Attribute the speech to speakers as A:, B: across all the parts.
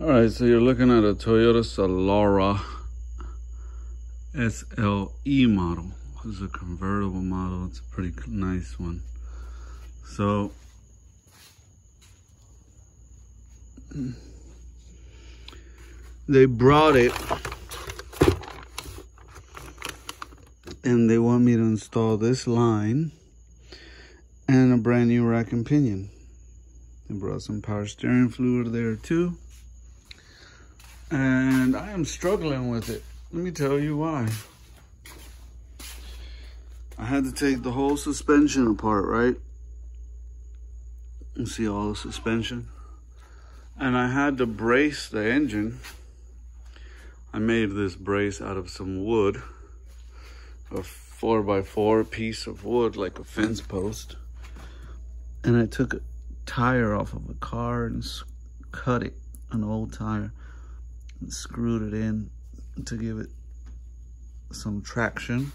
A: All right, so you're looking at a Toyota Solara SLE model. Is a convertible model. It's a pretty nice one. So, they brought it and they want me to install this line and a brand new rack and pinion. They brought some power steering fluid there too. And I am struggling with it. Let me tell you why. I had to take the whole suspension apart, right? You see all the suspension. And I had to brace the engine. I made this brace out of some wood, a four by four piece of wood, like a fence post. And I took a tire off of a car and cut it, an old tire, screwed it in to give it some traction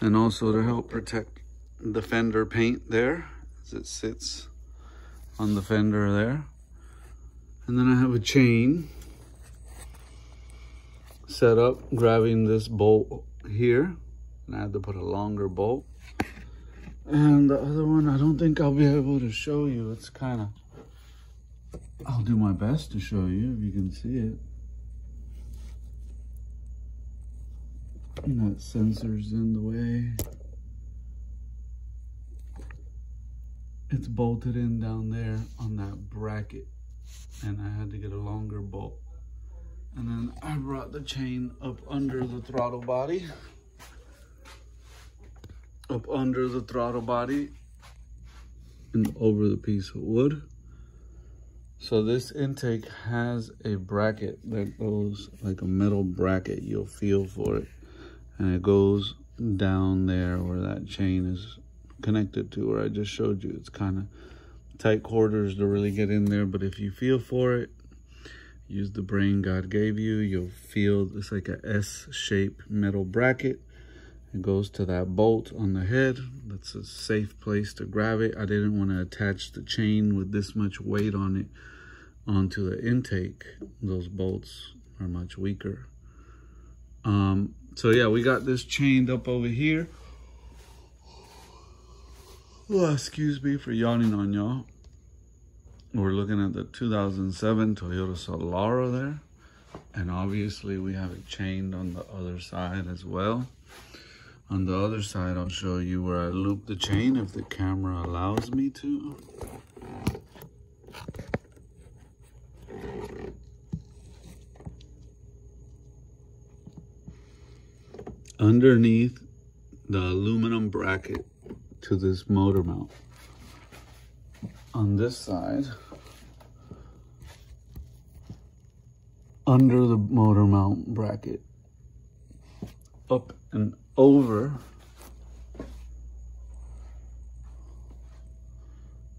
A: and also to help protect the fender paint there as it sits on the fender there. And then I have a chain set up grabbing this bolt here and I had to put a longer bolt. And the other one, I don't think I'll be able to show you. It's kind of, I'll do my best to show you if you can see it. And that sensor's in the way. It's bolted in down there on that bracket. And I had to get a longer bolt. And then I brought the chain up under the throttle body. Up under the throttle body and over the piece of wood. So this intake has a bracket that goes like a metal bracket. You'll feel for it and it goes down there where that chain is connected to where I just showed you. It's kind of tight quarters to really get in there, but if you feel for it, use the brain God gave you, you'll feel it's like a S-shaped metal bracket. It goes to that bolt on the head. That's a safe place to grab it. I didn't want to attach the chain with this much weight on it onto the intake. Those bolts are much weaker. Um, so yeah, we got this chained up over here. Oh, excuse me for yawning on y'all. We're looking at the 2007 Toyota Solara there. And obviously we have it chained on the other side as well. On the other side, I'll show you where I loop the chain if the camera allows me to. Underneath the aluminum bracket to this motor mount. On this side, under the motor mount bracket, up and over,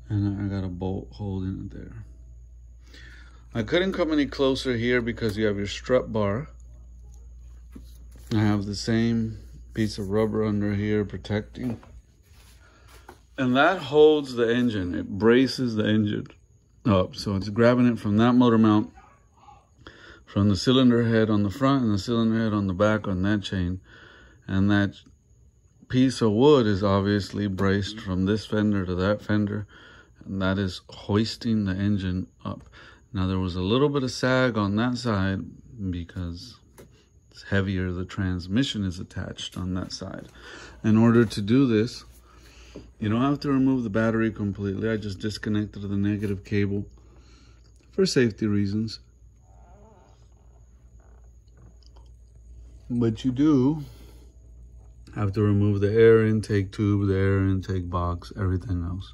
A: and I got a bolt holding it there. I couldn't come any closer here because you have your strut bar I have the same piece of rubber under here protecting. And that holds the engine. It braces the engine up. So it's grabbing it from that motor mount, from the cylinder head on the front and the cylinder head on the back on that chain. And that piece of wood is obviously braced from this fender to that fender. And that is hoisting the engine up. Now there was a little bit of sag on that side because it's heavier the transmission is attached on that side. In order to do this, you don't have to remove the battery completely. I just disconnected the negative cable for safety reasons. But you do have to remove the air intake tube, the air intake box, everything else.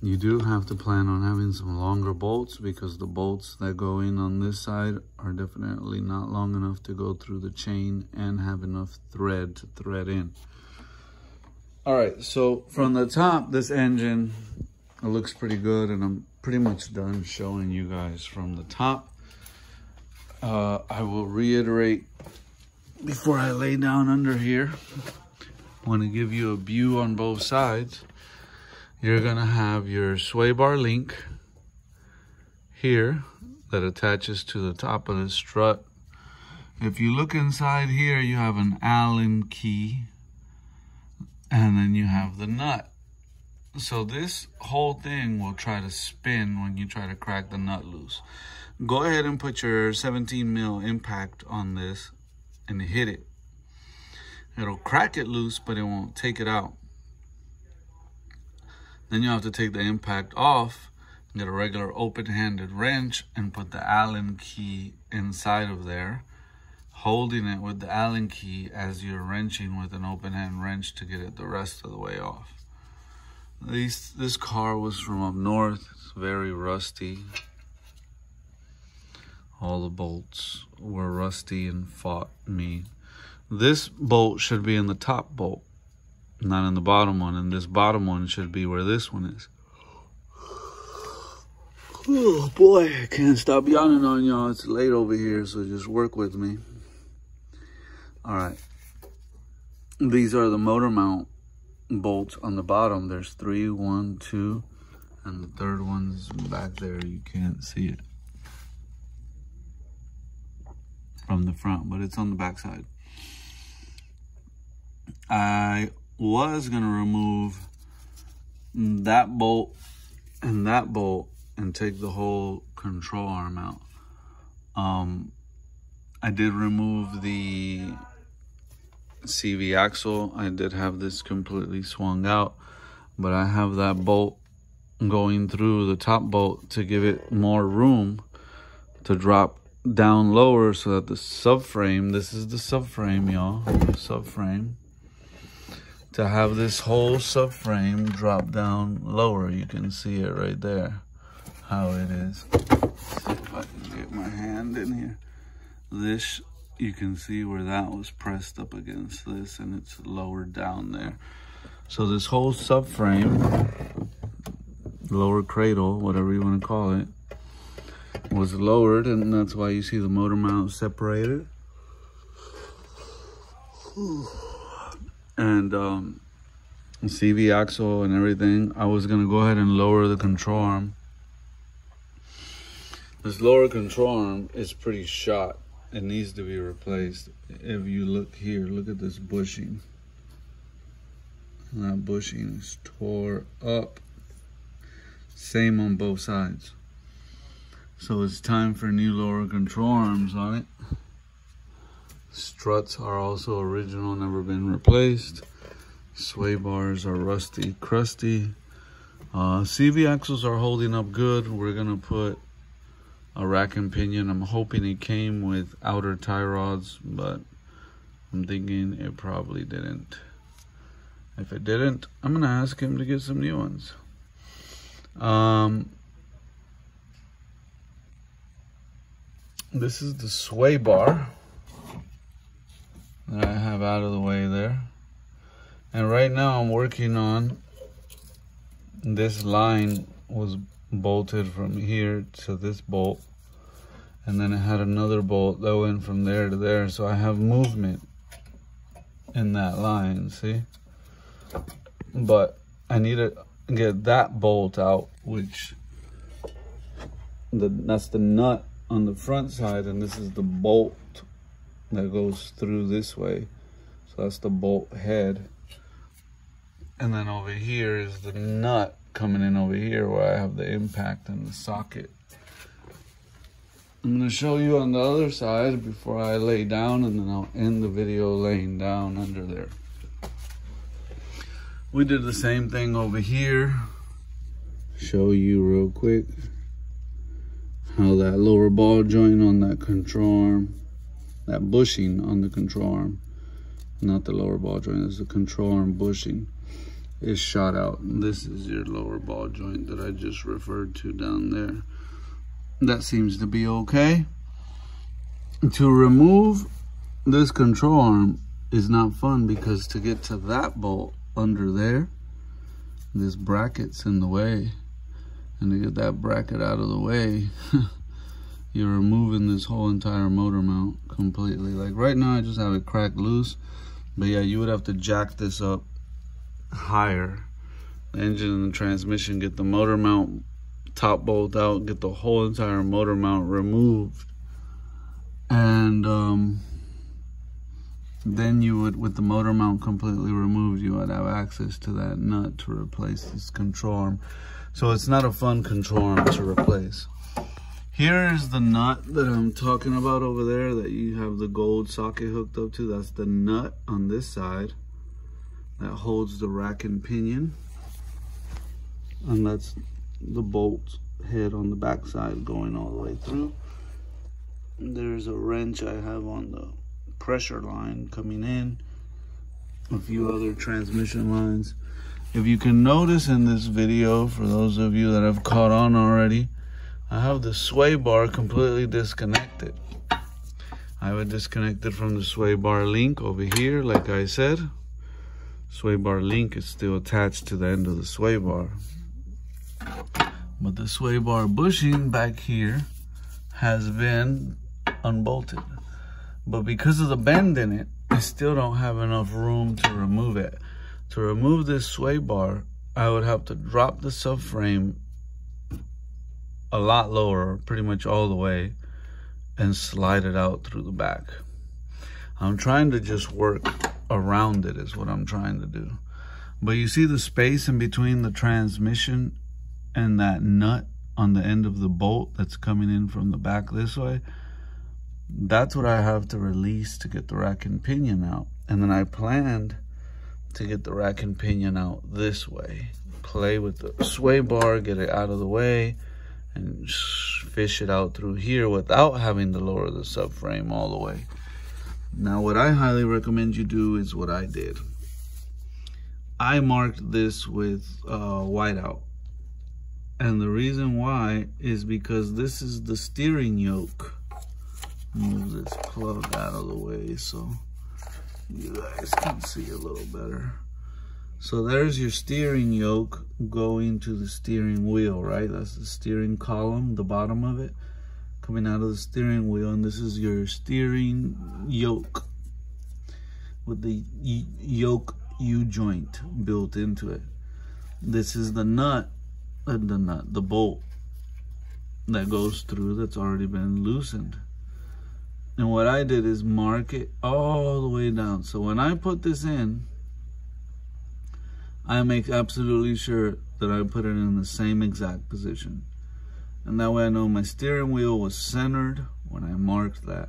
A: You do have to plan on having some longer bolts because the bolts that go in on this side are definitely not long enough to go through the chain and have enough thread to thread in. All right, so from the top, this engine it looks pretty good and I'm pretty much done showing you guys from the top. Uh, I will reiterate before I lay down under here. I want to give you a view on both sides you're gonna have your sway bar link here that attaches to the top of the strut. If you look inside here, you have an Allen key and then you have the nut. So this whole thing will try to spin when you try to crack the nut loose. Go ahead and put your 17 mil impact on this and hit it. It'll crack it loose, but it won't take it out. Then you have to take the impact off, get a regular open-handed wrench and put the Allen key inside of there, holding it with the Allen key as you're wrenching with an open hand wrench to get it the rest of the way off. These, this car was from up north. It's very rusty. All the bolts were rusty and fought me. This bolt should be in the top bolt, not in the bottom one. And this bottom one should be where this one is. Oh boy, I can't stop yawning on y'all. It's late over here, so just work with me. All right. These are the motor mount bolts on the bottom. There's three, one, two, and the third one's back there. You can't see it from the front, but it's on the back side. I was gonna remove that bolt and that bolt and take the whole control arm out. Um, I did remove the CV axle. I did have this completely swung out, but I have that bolt going through the top bolt to give it more room to drop down lower so that the subframe, this is the subframe, y'all, subframe, to have this whole subframe drop down lower. You can see it right there how it is. see if I can get my hand in here. This, you can see where that was pressed up against this and it's lowered down there. So this whole subframe, lower cradle, whatever you want to call it, was lowered and that's why you see the motor mount separated. And um, CV axle and everything, I was going to go ahead and lower the control arm this lower control arm is pretty shot. It needs to be replaced. If you look here, look at this bushing. that bushing is tore up. Same on both sides. So it's time for new lower control arms on it. Struts are also original, never been replaced. Sway bars are rusty, crusty. Uh, CV axles are holding up good. We're gonna put a rack and pinion. I'm hoping it came with outer tie rods, but I'm thinking it probably didn't. If it didn't, I'm gonna ask him to get some new ones. Um, this is the sway bar that I have out of the way there. And right now I'm working on this line was bolted from here to this bolt. And then it had another bolt that went from there to there. So I have movement in that line see? But I need to get that bolt out which the that's the nut on the front side and this is the bolt that goes through this way so that's the bolt head and then over here is the nut coming in over here where I have the impact and the socket I'm to show you on the other side before I lay down and then I'll end the video laying down under there. We did the same thing over here. Show you real quick how that lower ball joint on that control arm, that bushing on the control arm, not the lower ball joint, it's the control arm bushing is shot out. This is your lower ball joint that I just referred to down there. That seems to be okay. To remove this control arm is not fun because to get to that bolt under there, this bracket's in the way. And to get that bracket out of the way, you're removing this whole entire motor mount completely. Like right now, I just have it cracked loose. But yeah, you would have to jack this up higher. The engine and the transmission, get the motor mount top bolt out, get the whole entire motor mount removed. And um, then you would, with the motor mount completely removed, you would have access to that nut to replace this control arm. So it's not a fun control arm to replace. Here is the nut that I'm talking about over there that you have the gold socket hooked up to. That's the nut on this side that holds the rack and pinion. And that's the bolt head on the back side going all the way through. There's a wrench I have on the pressure line coming in. A few other transmission lines. If you can notice in this video, for those of you that have caught on already, I have the sway bar completely disconnected. I have it disconnected from the sway bar link over here, like I said. Sway bar link is still attached to the end of the sway bar. But the sway bar bushing back here has been unbolted. But because of the bend in it, I still don't have enough room to remove it. To remove this sway bar, I would have to drop the subframe a lot lower, pretty much all the way, and slide it out through the back. I'm trying to just work around it is what I'm trying to do. But you see the space in between the transmission and that nut on the end of the bolt that's coming in from the back this way? That's what I have to release to get the rack and pinion out. And then I planned to get the rack and pinion out this way. Play with the sway bar, get it out of the way, and fish it out through here without having to lower the subframe all the way. Now what I highly recommend you do is what I did. I marked this with uh, whiteout. And the reason why is because this is the steering yoke. Move this plug out of the way so you guys can see a little better. So there's your steering yoke going to the steering wheel, right? That's the steering column, the bottom of it, coming out of the steering wheel. And this is your steering yoke with the yoke U-joint built into it. This is the nut, the nut, the bolt that goes through that's already been loosened. And what I did is mark it all the way down. So when I put this in, I make absolutely sure that I put it in the same exact position. And that way I know my steering wheel was centered when I marked that.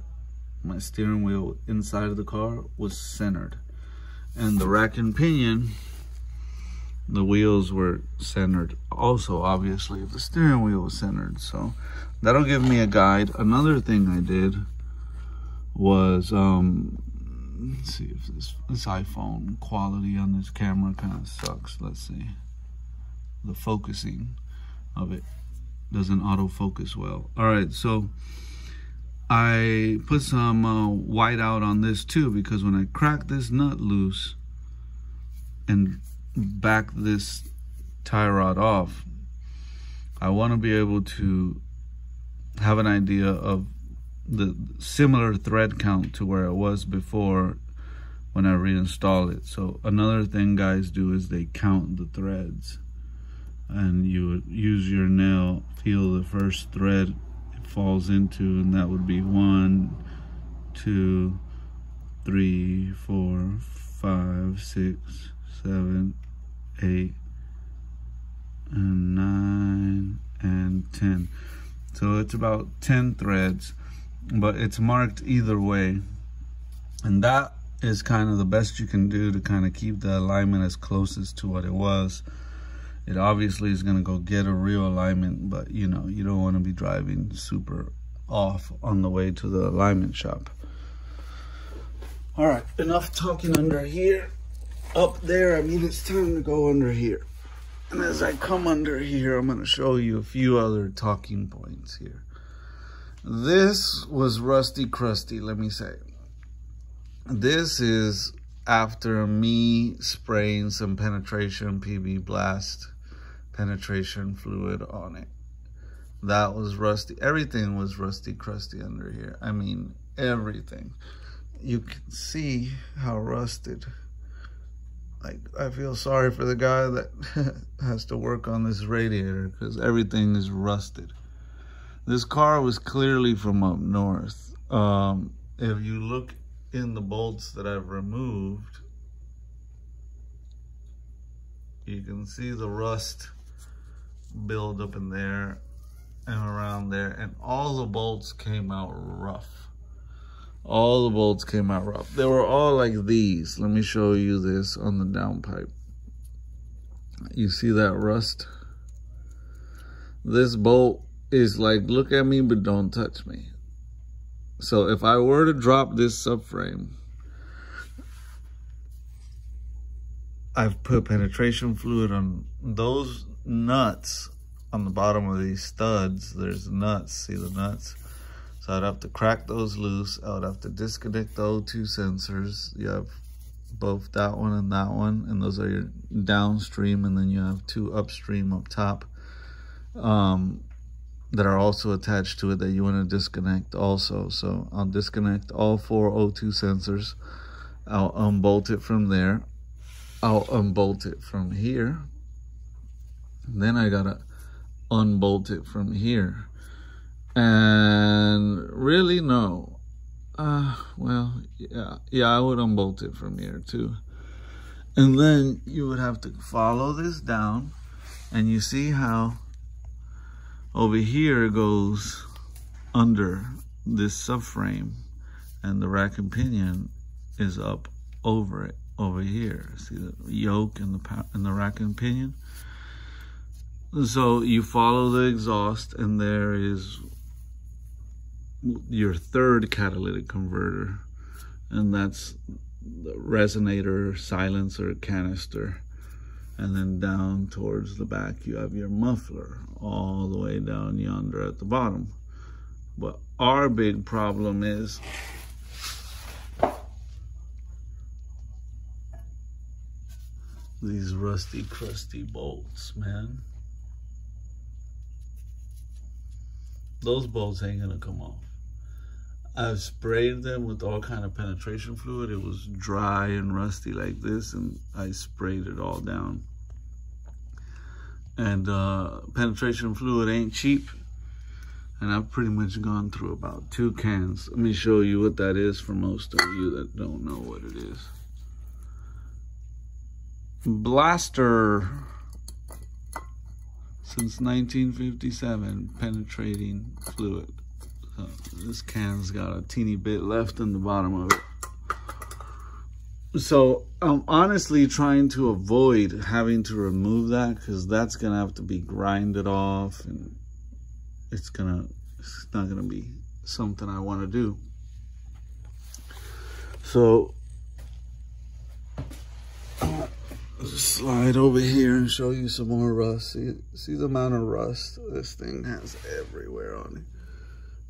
A: My steering wheel inside of the car was centered. And the rack and pinion, the wheels were centered also, obviously, if the steering wheel was centered. So that'll give me a guide. Another thing I did was um, let's see if this, this iPhone quality on this camera kind of sucks. Let's see. The focusing of it doesn't autofocus well. All right, so I put some uh, white out on this too because when I crack this nut loose and back this tie rod off, I want to be able to have an idea of the similar thread count to where it was before when I reinstall it. So another thing guys do is they count the threads and you use your nail, feel the first thread it falls into and that would be one, two, three, four, five, six, seven, eight, and nine, and 10. So it's about 10 threads but it's marked either way. And that is kind of the best you can do to kind of keep the alignment as closest to what it was. It obviously is going to go get a real alignment, but you know, you don't want to be driving super off on the way to the alignment shop. All right, enough talking under here. Up there, I mean, it's time to go under here. And as I come under here, I'm going to show you a few other talking points here. This was Rusty Crusty, let me say. This is after me spraying some penetration PB Blast penetration fluid on it. That was rusty. Everything was rusty crusty under here. I mean, everything. You can see how rusted like I feel sorry for the guy that has to work on this radiator because everything is rusted. This car was clearly from up north. Um, if you look in the bolts that I've removed, you can see the rust build up in there and around there and all the bolts came out rough. All the bolts came out rough. They were all like these. Let me show you this on the downpipe you see that rust? This bolt is like look at me but don't touch me so if I were to drop this subframe I've put penetration fluid on those nuts on the bottom of these studs. There's nuts, see the nuts? So I'd have to crack those loose. I would have to disconnect the O2 sensors. You have both that one and that one, and those are your downstream, and then you have two upstream up top um, that are also attached to it that you want to disconnect also. So I'll disconnect all four O2 sensors. I'll unbolt it from there. I'll unbolt it from here. Then I gotta unbolt it from here. And really, no. Uh, well, yeah, yeah, I would unbolt it from here too. And then you would have to follow this down. And you see how over here goes under this subframe and the rack and pinion is up over it over here. See the yoke and the and the rack and pinion. So you follow the exhaust, and there is your third catalytic converter, and that's the resonator, silencer, canister. And then down towards the back, you have your muffler all the way down yonder at the bottom. But our big problem is these rusty, crusty bolts, man. Those bolts ain't gonna come off. I've sprayed them with all kind of penetration fluid. It was dry and rusty like this, and I sprayed it all down. And uh, penetration fluid ain't cheap. And I've pretty much gone through about two cans. Let me show you what that is for most of you that don't know what it is. Blaster since 1957 penetrating fluid. So this can's got a teeny bit left in the bottom of it. So I'm honestly trying to avoid having to remove that because that's going to have to be grinded off and it's going to, it's not going to be something I want to do. So slide over here and show you some more rust. See, see the amount of rust this thing has everywhere on it.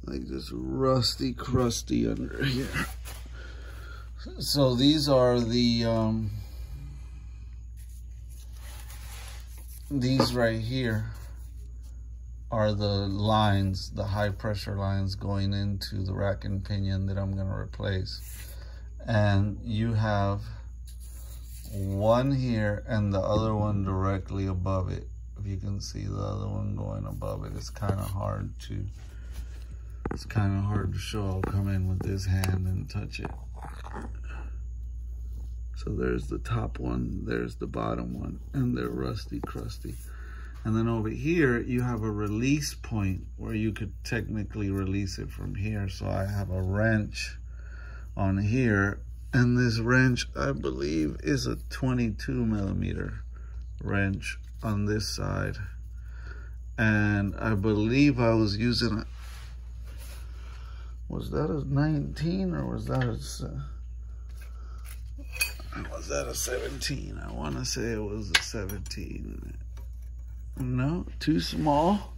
A: Like just rusty, crusty under here. So these are the, um, these right here are the lines, the high pressure lines going into the rack and pinion that I'm going to replace. And you have one here and the other one directly above it. If you can see the other one going above it, it's kind of hard to, it's kind of hard to show. I'll come in with this hand and touch it. So there's the top one, there's the bottom one, and they're rusty, crusty. And then over here, you have a release point where you could technically release it from here. So I have a wrench on here and this wrench, I believe, is a 22 millimeter wrench on this side. And I believe I was using it. Was that a 19 or was that a... Was that a 17? I want to say it was a 17. No, too small.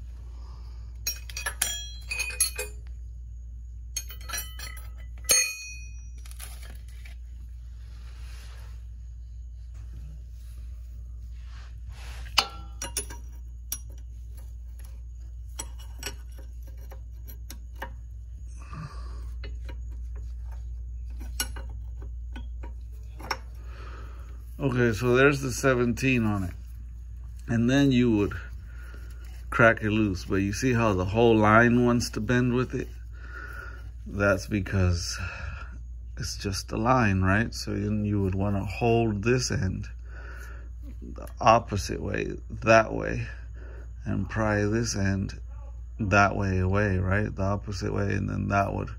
A: So there's the 17 on it. And then you would crack it loose. But you see how the whole line wants to bend with it? That's because it's just a line, right? So you would want to hold this end the opposite way, that way, and pry this end that way away, right? The opposite way, and then that would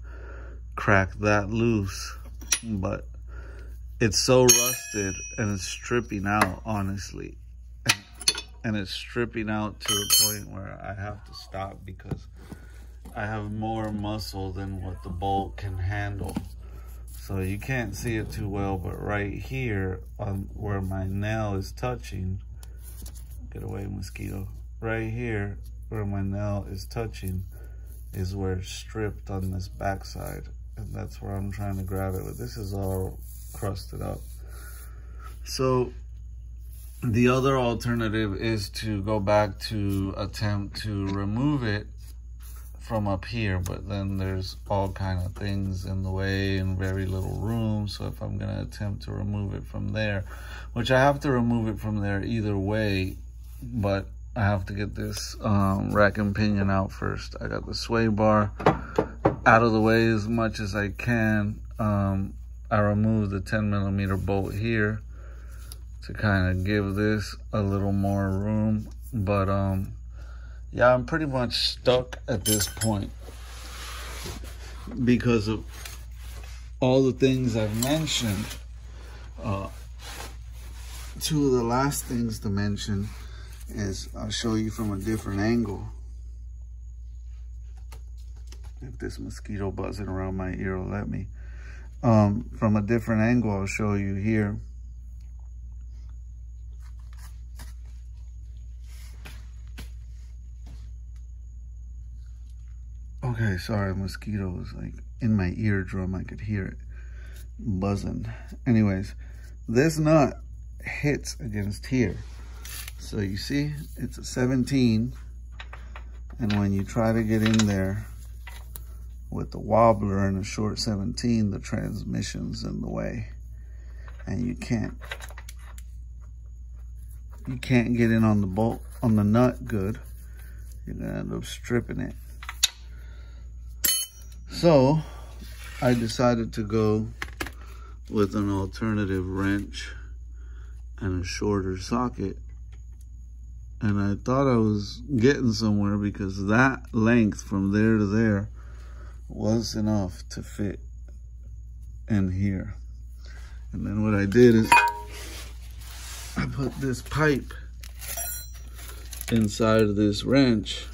A: crack that loose. But it's so rusted and it's stripping out, honestly. And it's stripping out to the point where I have to stop because I have more muscle than what the bolt can handle. So you can't see it too well, but right here on where my nail is touching, get away mosquito, right here where my nail is touching is where it's stripped on this backside. And that's where I'm trying to grab it, but this is all crusted up. So the other alternative is to go back to attempt to remove it from up here, but then there's all kind of things in the way and very little room. So if I'm gonna attempt to remove it from there, which I have to remove it from there either way, but I have to get this um, rack and pinion out first. I got the sway bar out of the way as much as I can. Um, I removed the 10 millimeter bolt here to kind of give this a little more room, but um, yeah, I'm pretty much stuck at this point because of all the things I've mentioned. Uh, two of the last things to mention is I'll show you from a different angle. If this mosquito buzzing around my ear will let me. Um, from a different angle, I'll show you here. Okay, sorry, mosquito was like in my eardrum. I could hear it buzzing. Anyways, this nut hits against here. So you see, it's a 17. And when you try to get in there with the wobbler and a short 17, the transmission's in the way. And you can't, you can't get in on the bolt, on the nut good. You're gonna end up stripping it. So I decided to go with an alternative wrench and a shorter socket. And I thought I was getting somewhere because that length from there to there was enough to fit in here. And then what I did is I put this pipe inside of this wrench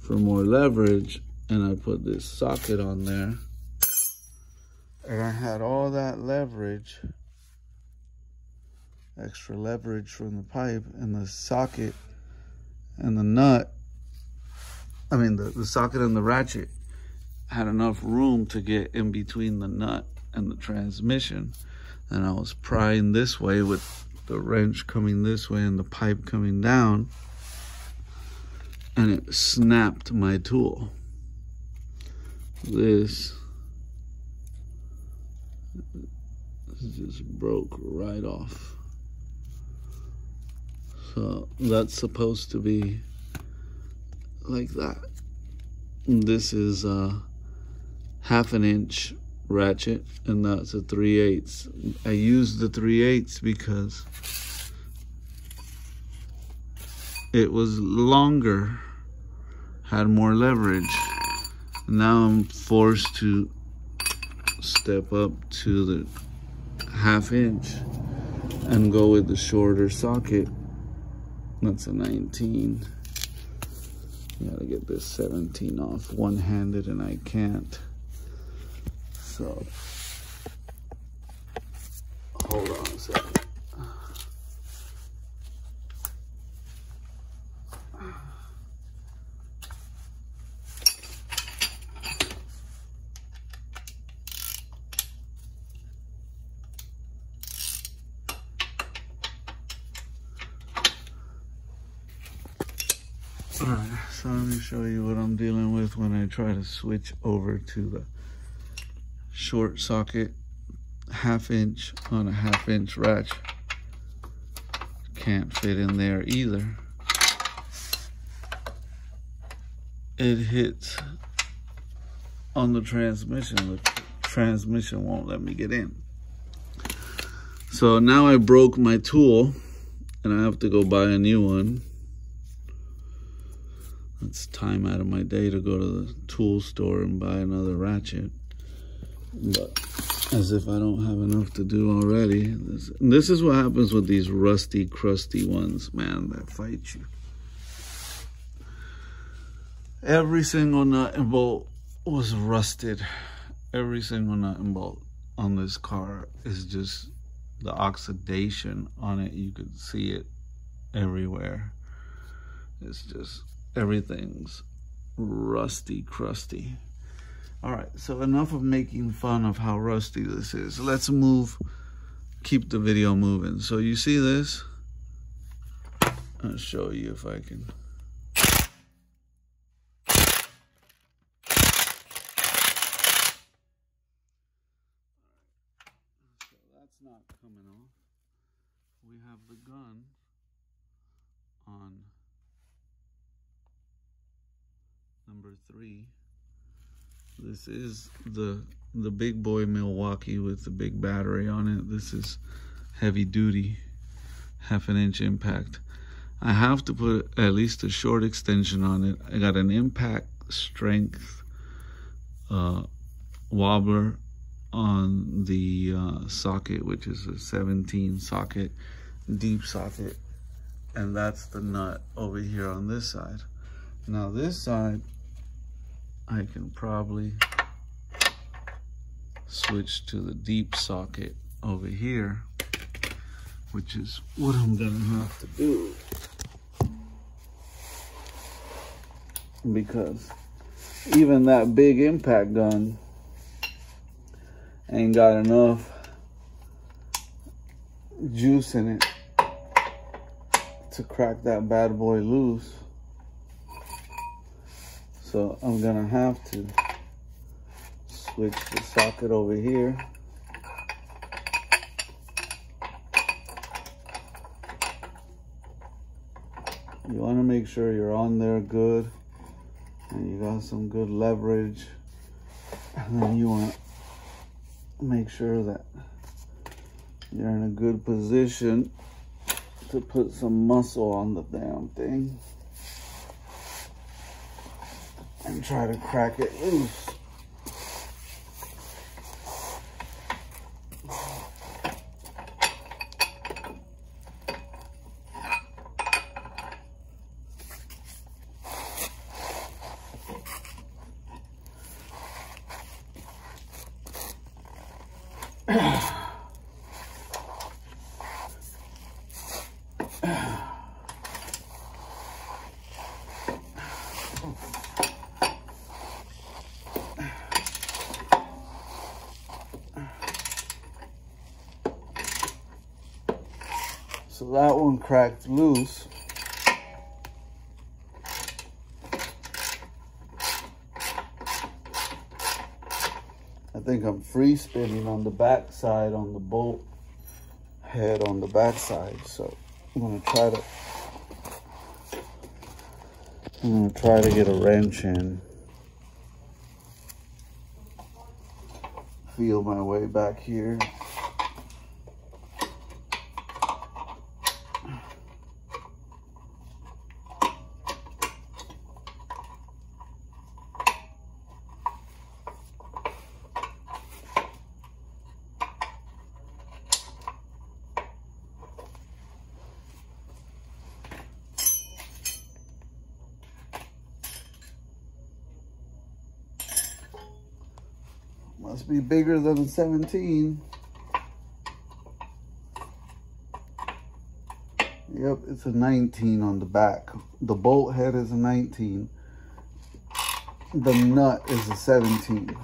A: for more leverage and I put this socket on there and I had all that leverage extra leverage from the pipe and the socket and the nut I mean the, the socket and the ratchet had enough room to get in between the nut and the transmission and I was prying this way with the wrench coming this way and the pipe coming down and it snapped my tool this just broke right off. So that's supposed to be like that. This is a half an inch ratchet and that's a 3 eighths. I used the 3 eighths because it was longer, had more leverage now I'm forced to step up to the half inch and go with the shorter socket. That's a 19. Gotta get this 17 off one-handed and I can't. So, hold on a second. Alright, so let me show you what I'm dealing with when I try to switch over to the short socket half inch on a half inch ratchet. Can't fit in there either. It hits on the transmission. The transmission won't let me get in. So now I broke my tool and I have to go buy a new one. It's time out of my day to go to the tool store and buy another ratchet. But as if I don't have enough to do already. This, this is what happens with these rusty, crusty ones, man, that fight you. Every single nut and bolt was rusted. Every single nut and bolt on this car is just the oxidation on it. You could see it everywhere. It's just everything's rusty, crusty. All right, so enough of making fun of how rusty this is. Let's move, keep the video moving. So you see this? I'll show you if I can. So that's not coming off. We have the gun on number three. This is the the big boy Milwaukee with the big battery on it. This is heavy duty, half an inch impact. I have to put at least a short extension on it. I got an impact strength uh, wobbler on the uh, socket, which is a 17 socket, deep socket. And that's the nut over here on this side. Now this side, I can probably switch to the deep socket over here, which is what I'm gonna have to do. Because even that big impact gun ain't got enough juice in it to crack that bad boy loose. So I'm gonna have to switch the socket over here. You wanna make sure you're on there good and you got some good leverage. And then you wanna make sure that you're in a good position to put some muscle on the damn thing and try to crack it loose. That one cracked loose. I think I'm free spinning on the back side on the bolt head on the back side. So I'm gonna try to I'm gonna try to get a wrench in. Feel my way back here. Must be bigger than a 17. Yep, it's a 19 on the back. The bolt head is a 19. The nut is a 17.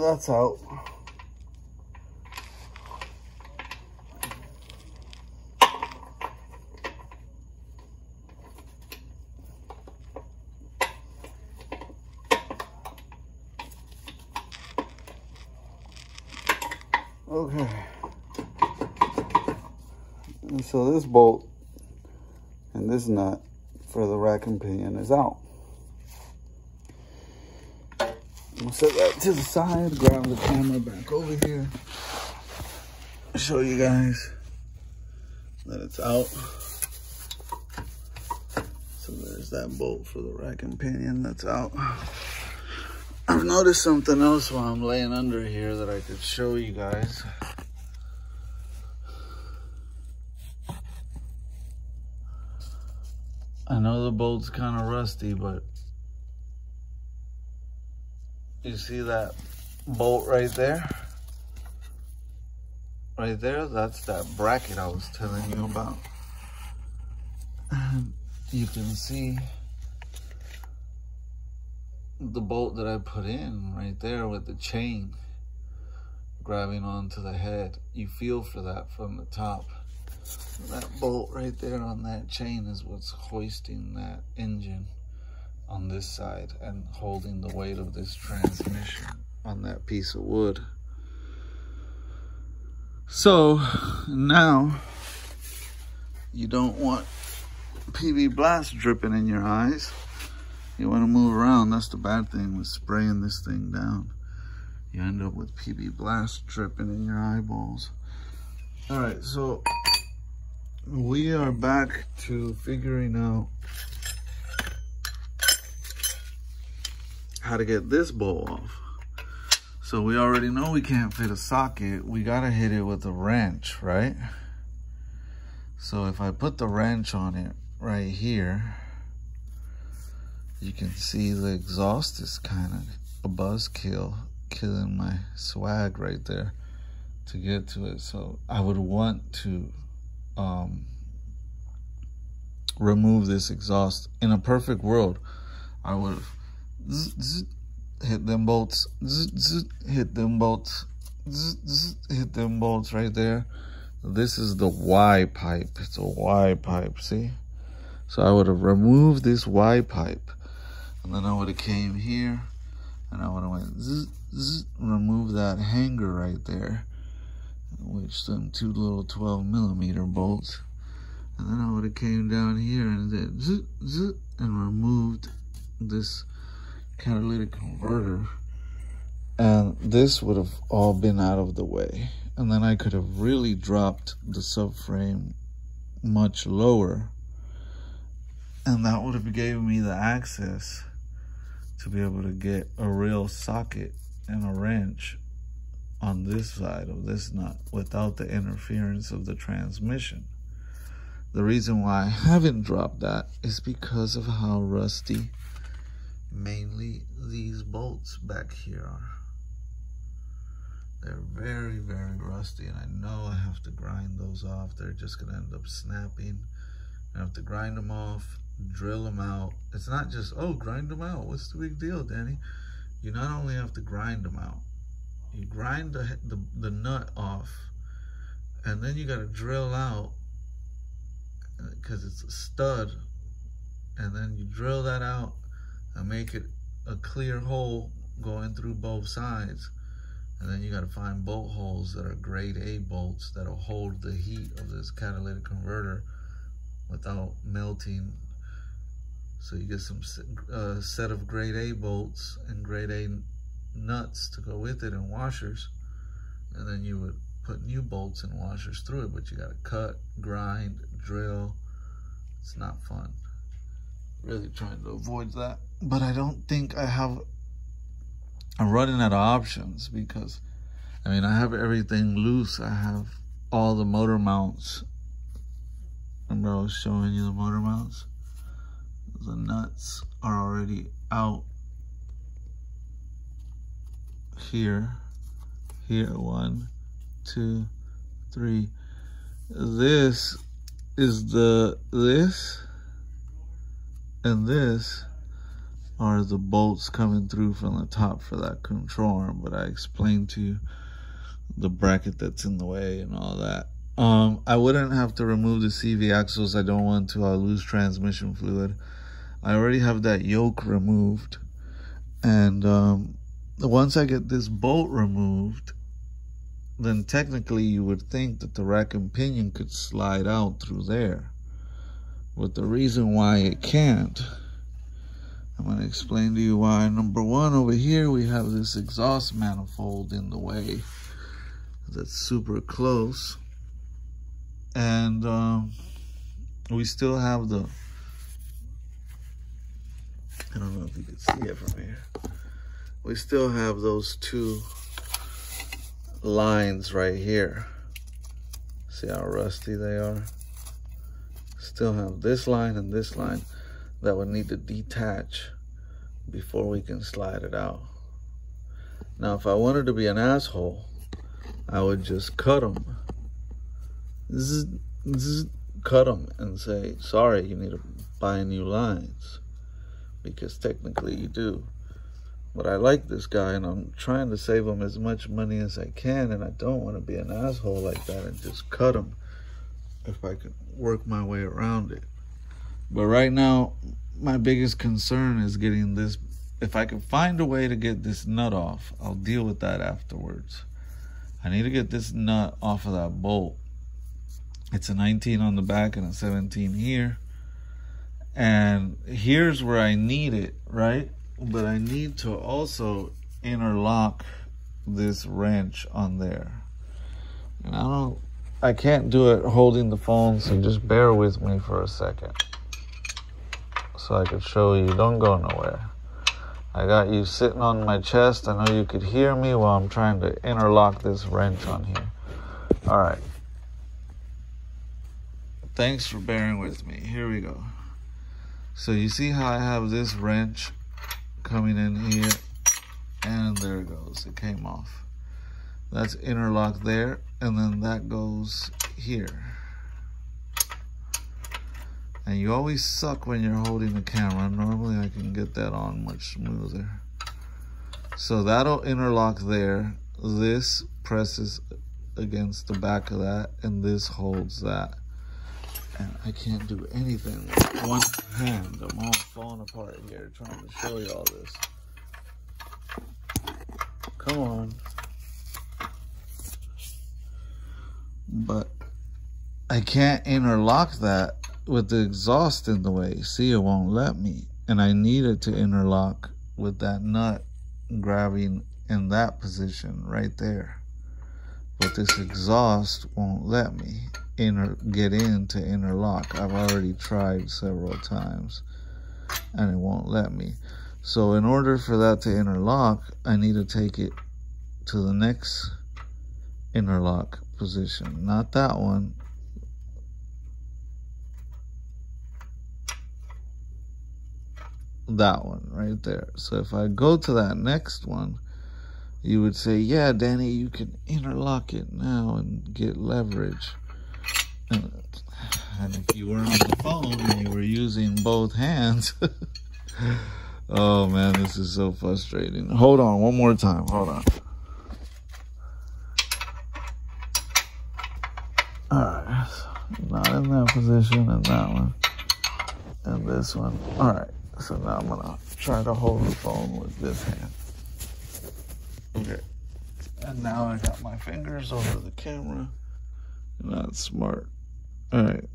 A: That's out. Okay. And so this bolt and this nut for the rack and pinion is out. We'll set that to the side, grab the camera back over here, show you guys that it's out. So there's that bolt for the rack and pinion that's out. I've noticed something else while I'm laying under here that I could show you guys. I know the bolt's kind of rusty, but you see that bolt right there? Right there, that's that bracket I was telling you about. And you can see the bolt that I put in right there with the chain grabbing onto the head. You feel for that from the top. That bolt right there on that chain is what's hoisting that engine on this side and holding the weight of this transmission on that piece of wood. So now you don't want PB Blast dripping in your eyes. You want to move around. That's the bad thing with spraying this thing down. You end up with PB Blast dripping in your eyeballs. All right, so we are back to figuring out how to get this bowl off. So we already know we can't fit a socket. We got to hit it with a wrench, right? So if I put the wrench on it right here, you can see the exhaust is kind of a buzzkill, killing my swag right there to get to it. So I would want to um, remove this exhaust. In a perfect world, I would hit them bolts, hit them bolts, hit them bolts right there. This is the Y pipe. It's a Y pipe, see? So I would have removed this Y pipe and then I would have came here and I would have went zzz, zzz, remove that hanger right there, which some two little 12 millimeter bolts. And then I would have came down here and did zzz, zzz, and removed this catalytic converter. And this would have all been out of the way. And then I could have really dropped the subframe much lower. And that would have gave me the access to be able to get a real socket and a wrench on this side of this nut without the interference of the transmission. The reason why I haven't dropped that is because of how rusty mainly these bolts back here are. They're very, very rusty, and I know I have to grind those off. They're just going to end up snapping. I have to grind them off drill them out. It's not just, oh, grind them out. What's the big deal, Danny? You not only have to grind them out, you grind the, the, the nut off, and then you got to drill out because uh, it's a stud, and then you drill that out and make it a clear hole going through both sides. And then you got to find bolt holes that are grade A bolts that'll hold the heat of this catalytic converter without melting so you get some uh, set of grade A bolts and grade A nuts to go with it and washers. And then you would put new bolts and washers through it, but you got to cut, grind, drill. It's not fun. Really trying to avoid that. But I don't think I have, I'm running out of options because, I mean, I have everything loose. I have all the motor mounts. Remember I was showing you the motor mounts? the nuts are already out here here one two three this is the this and this are the bolts coming through from the top for that control arm, but I explained to you the bracket that's in the way and all that. Um, I wouldn't have to remove the CV axles. I don't want to. I'll lose transmission fluid. I already have that yoke removed. And um, once I get this bolt removed, then technically you would think that the rack and pinion could slide out through there. But the reason why it can't, I'm going to explain to you why. Number one, over here we have this exhaust manifold in the way that's super close. And um, we still have the, I don't know if you can see it from here. We still have those two lines right here. See how rusty they are? Still have this line and this line that would need to detach before we can slide it out. Now, if I wanted to be an asshole, I would just cut them. Zzz, zzz, cut them and say, sorry, you need to buy new lines. Because technically you do. But I like this guy and I'm trying to save him as much money as I can and I don't want to be an asshole like that and just cut him if I can work my way around it. But right now, my biggest concern is getting this. If I can find a way to get this nut off, I'll deal with that afterwards. I need to get this nut off of that bolt. It's a 19 on the back and a 17 here. And here's where I need it, right? But I need to also interlock this wrench on there. And I don't, I can't do it holding the phone, so just bear with me for a second. So I could show you, don't go nowhere. I got you sitting on my chest. I know you could hear me while I'm trying to interlock this wrench on here. All right. Thanks for bearing with me. Here we go. So you see how I have this wrench coming in here and there it goes. It came off. That's interlocked there and then that goes here. And you always suck when you're holding the camera. Normally I can get that on much smoother. So that'll interlock there. This presses against the back of that and this holds that. And I can't do anything with one hand. I'm all falling apart here trying to show you all this. Come on. But I can't interlock that with the exhaust in the way. See, it won't let me. And I needed to interlock with that nut grabbing in that position right there. But this exhaust won't let me inter get in to interlock. I've already tried several times and it won't let me. So in order for that to interlock, I need to take it to the next interlock position. Not that one, that one right there. So if I go to that next one, you would say, yeah, Danny, you can interlock it now and get leverage. And, and if you were on the phone and you were using both hands, oh man, this is so frustrating. Hold on, one more time. Hold on. Alright, not in that position, and that one, and this one. Alright. So now I'm gonna try to hold the phone with this hand. Okay. And now I got my fingers over the camera. Not smart. Alright.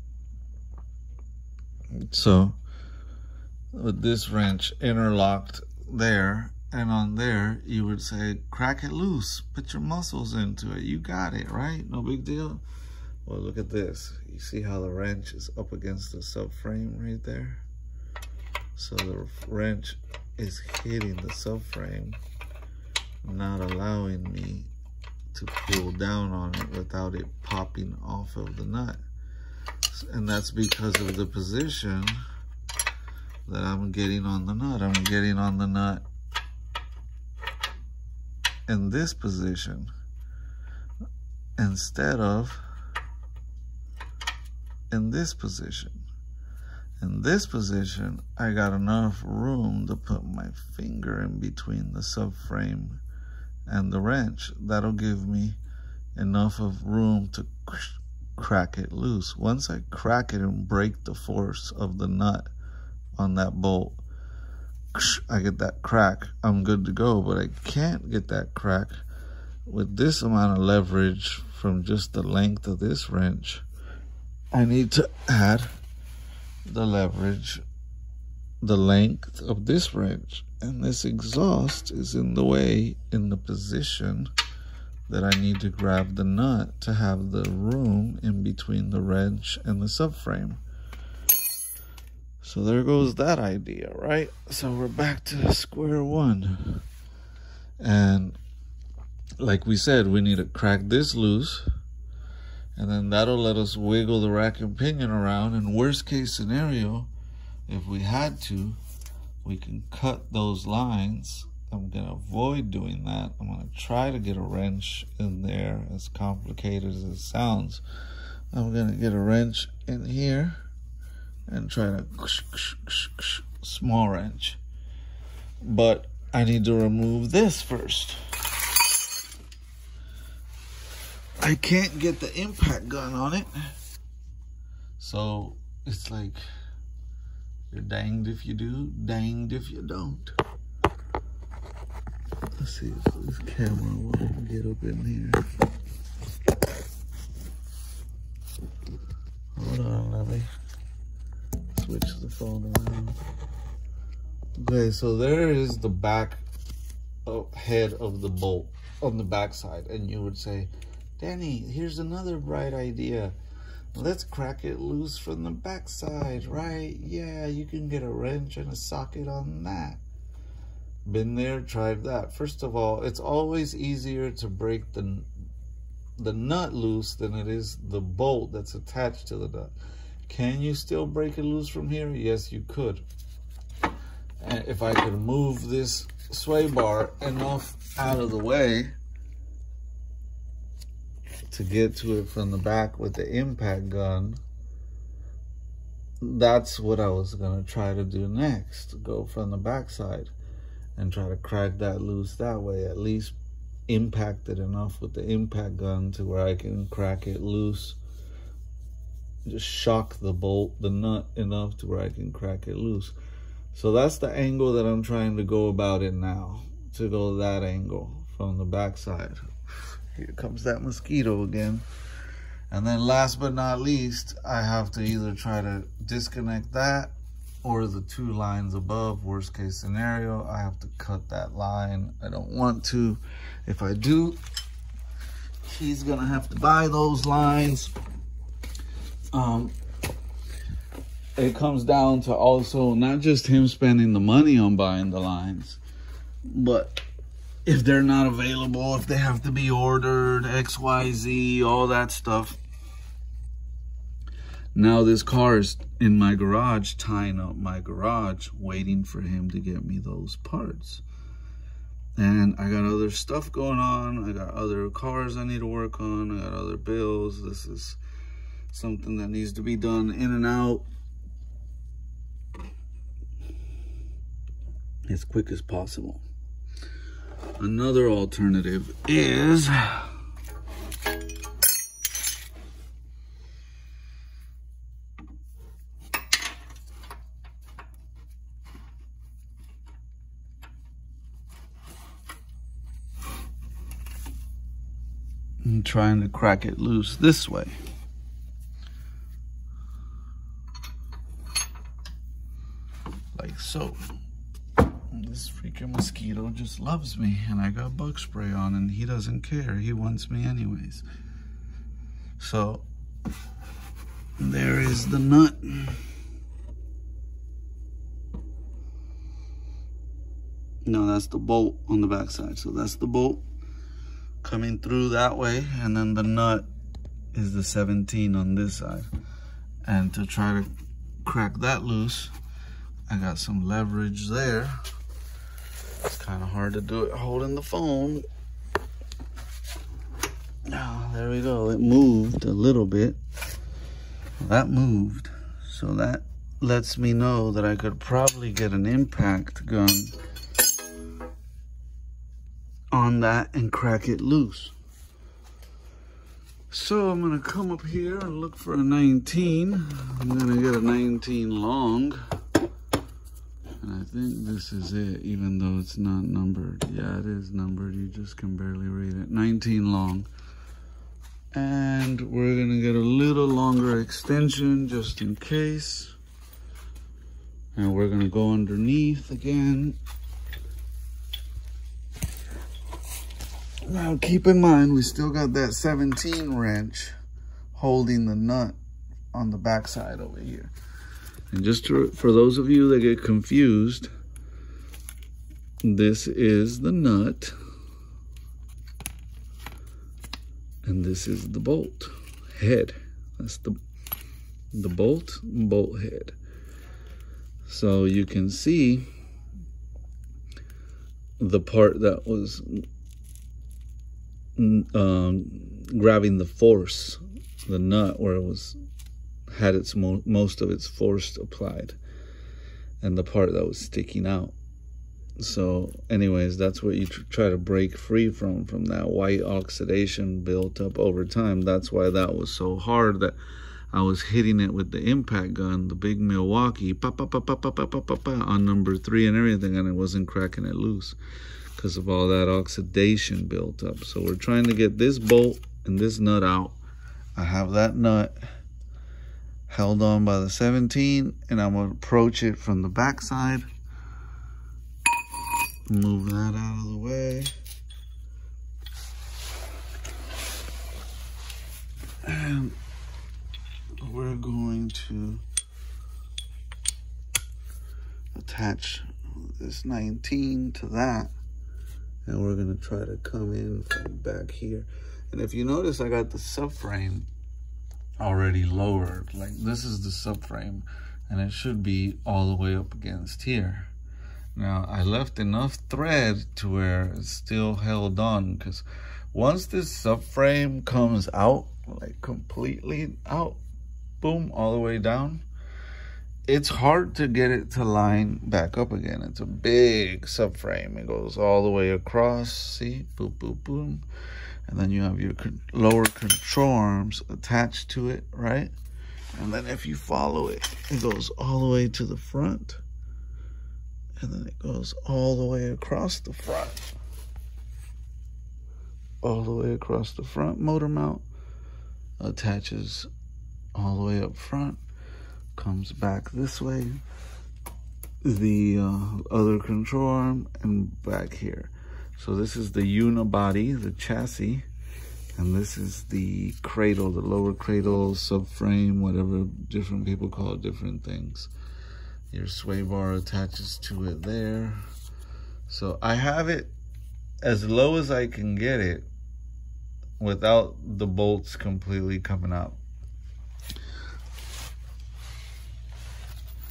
A: So with this wrench interlocked there and on there you would say crack it loose put your muscles into it you got it right no big deal well look at this you see how the wrench is up against the subframe right there so the wrench is hitting the subframe, not allowing me to pull down on it without it popping off of the nut. And that's because of the position that I'm getting on the nut. I'm getting on the nut in this position instead of in this position. In this position, I got enough room to put my finger in between the subframe and the wrench. That'll give me enough of room to crack it loose. Once I crack it and break the force of the nut on that bolt, I get that crack, I'm good to go. But I can't get that crack with this amount of leverage from just the length of this wrench. I need to add the leverage, the length of this wrench. And this exhaust is in the way, in the position that I need to grab the nut to have the room in between the wrench and the subframe. So there goes that idea, right? So we're back to square one. And like we said, we need to crack this loose. And then that'll let us wiggle the rack and pinion around. And worst case scenario, if we had to, we can cut those lines I'm to avoid doing that. I'm to try to get a wrench in there, as complicated as it sounds. I'm going to get a wrench in here and try to small wrench. But I need to remove this first. I can't get the impact gun on it. So it's like you're danged if you do, danged if you don't. Let's see if this camera will get up in here. Hold on, let me switch the phone around. Okay, so there is the back of, head of the bolt on the back side. And you would say, Danny, here's another bright idea. Let's crack it loose from the back side, right? Yeah, you can get a wrench and a socket on that. Been there, tried that. First of all, it's always easier to break the the nut loose than it is the bolt that's attached to the nut. Can you still break it loose from here? Yes, you could. And if I could move this sway bar enough out of the way to get to it from the back with the impact gun, that's what I was going to try to do next. Go from the backside and try to crack that loose that way. At least impact it enough with the impact gun to where I can crack it loose. Just shock the bolt, the nut enough to where I can crack it loose. So that's the angle that I'm trying to go about it now. To go that angle from the backside. Here comes that mosquito again. And then last but not least, I have to either try to disconnect that or the two lines above, worst case scenario, I have to cut that line. I don't want to. If I do, he's gonna have to buy those lines. Um, it comes down to also not just him spending the money on buying the lines, but if they're not available, if they have to be ordered, XYZ, all that stuff, now this car is in my garage, tying up my garage, waiting for him to get me those parts. And I got other stuff going on. I got other cars I need to work on. I got other bills. This is something that needs to be done in and out as quick as possible. Another alternative is and trying to crack it loose this way. Like so. This freaking mosquito just loves me and I got bug spray on and he doesn't care. He wants me anyways. So there is the nut. No, that's the bolt on the backside. So that's the bolt coming through that way and then the nut is the 17 on this side and to try to crack that loose I got some leverage there it's kind of hard to do it holding the phone oh, there we go it moved a little bit that moved so that lets me know that I could probably get an impact gun on that and crack it loose. So I'm gonna come up here and look for a 19. I'm gonna get a 19 long. And I think this is it, even though it's not numbered. Yeah, it is numbered. You just can barely read it. 19 long. And we're gonna get a little longer extension just in case. And we're gonna go underneath again. Now keep in mind, we still got that 17 wrench holding the nut on the backside over here. And just to, for those of you that get confused, this is the nut. And this is the bolt head. That's the, the bolt, bolt head. So you can see the part that was um, grabbing the force, the nut where it was had its mo most of its force applied, and the part that was sticking out. So, anyways, that's what you tr try to break free from from that white oxidation built up over time. That's why that was so hard that I was hitting it with the impact gun, the big Milwaukee, pa pa pa pa pa pa pa pa, pa on number three and everything, and it wasn't cracking it loose because of all that oxidation built up. So we're trying to get this bolt and this nut out. I have that nut held on by the 17 and I'm gonna approach it from the backside. Move that out of the way. And we're going to attach this 19 to that and we're gonna try to come in from back here. And if you notice, I got the subframe already lowered. Like this is the subframe and it should be all the way up against here. Now I left enough thread to where it's still held on because once this subframe comes out, like completely out, boom, all the way down, it's hard to get it to line back up again. It's a big subframe. It goes all the way across. See, boom, boom, boom. And then you have your lower control arms attached to it, right? And then if you follow it, it goes all the way to the front. And then it goes all the way across the front. All the way across the front. Motor mount attaches all the way up front comes back this way the uh, other control arm and back here so this is the unibody the chassis and this is the cradle the lower cradle subframe whatever different people call it different things. Your sway bar attaches to it there. So I have it as low as I can get it without the bolts completely coming out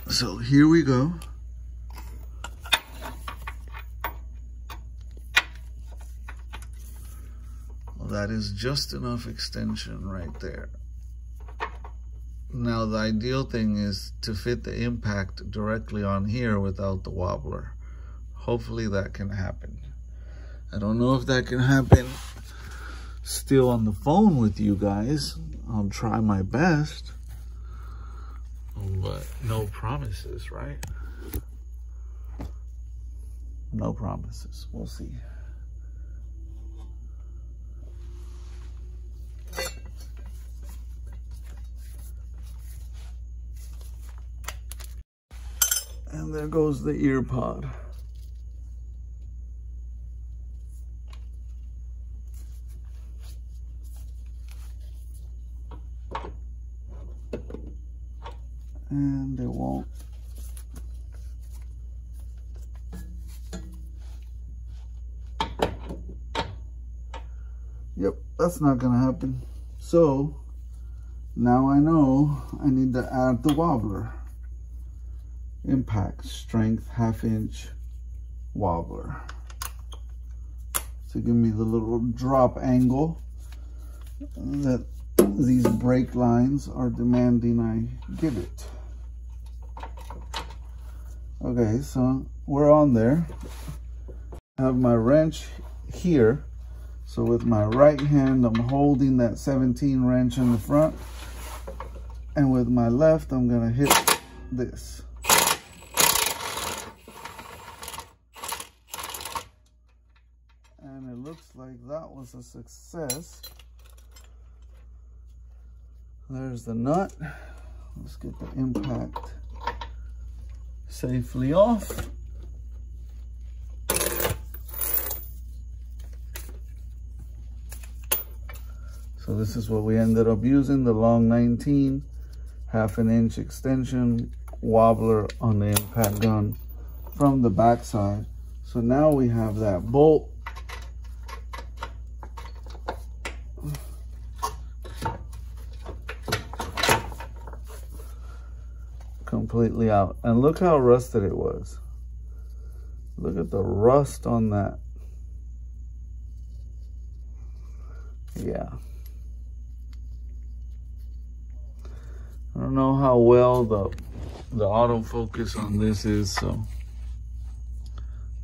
A: So here we go. That is just enough extension right there. Now the ideal thing is to fit the impact directly on here without the wobbler. Hopefully that can happen. I don't know if that can happen still on the phone with you guys. I'll try my best. But no promises, right? No promises. We'll see. And there goes the ear pod. and they won't. Yep, that's not gonna happen. So now I know I need to add the wobbler. Impact, strength, half inch wobbler. To give me the little drop angle that these brake lines are demanding I give it. Okay, so we're on there. I have my wrench here. So with my right hand, I'm holding that 17 wrench in the front. And with my left, I'm gonna hit this. And it looks like that was a success. There's the nut. Let's get the impact safely off. So this is what we ended up using, the long 19, half an inch extension wobbler on the impact gun from the backside. So now we have that bolt completely out. And look how rusted it was. Look at the rust on that. Yeah. I don't know how well the the autofocus on this is, so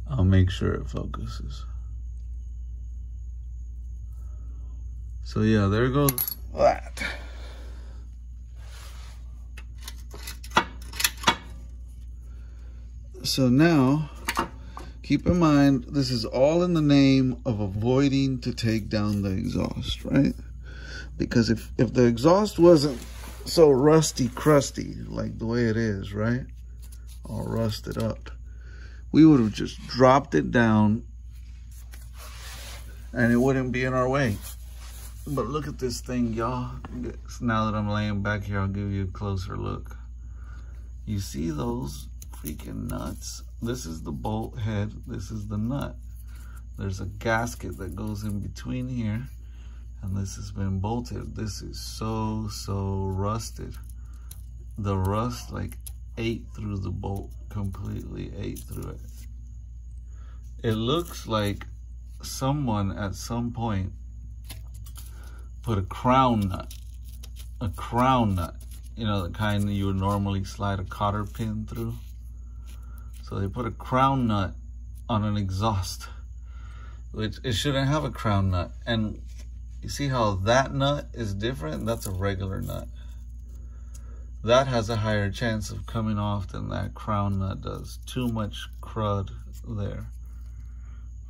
A: I'll make sure it focuses. So yeah, there goes that. So now, keep in mind, this is all in the name of avoiding to take down the exhaust, right? Because if, if the exhaust wasn't so rusty crusty like the way it is, right? All rusted up. We would have just dropped it down and it wouldn't be in our way. But look at this thing, y'all. Now that I'm laying back here, I'll give you a closer look. You see those freaking nuts. This is the bolt head. This is the nut. There's a gasket that goes in between here. And this has been bolted. This is so, so rusted. The rust like ate through the bolt completely, ate through it. It looks like someone at some point put a crown nut, a crown nut, you know, the kind that you would normally slide a cotter pin through. So they put a crown nut on an exhaust, which it shouldn't have a crown nut. And you see how that nut is different? That's a regular nut. That has a higher chance of coming off than that crown nut does. Too much crud there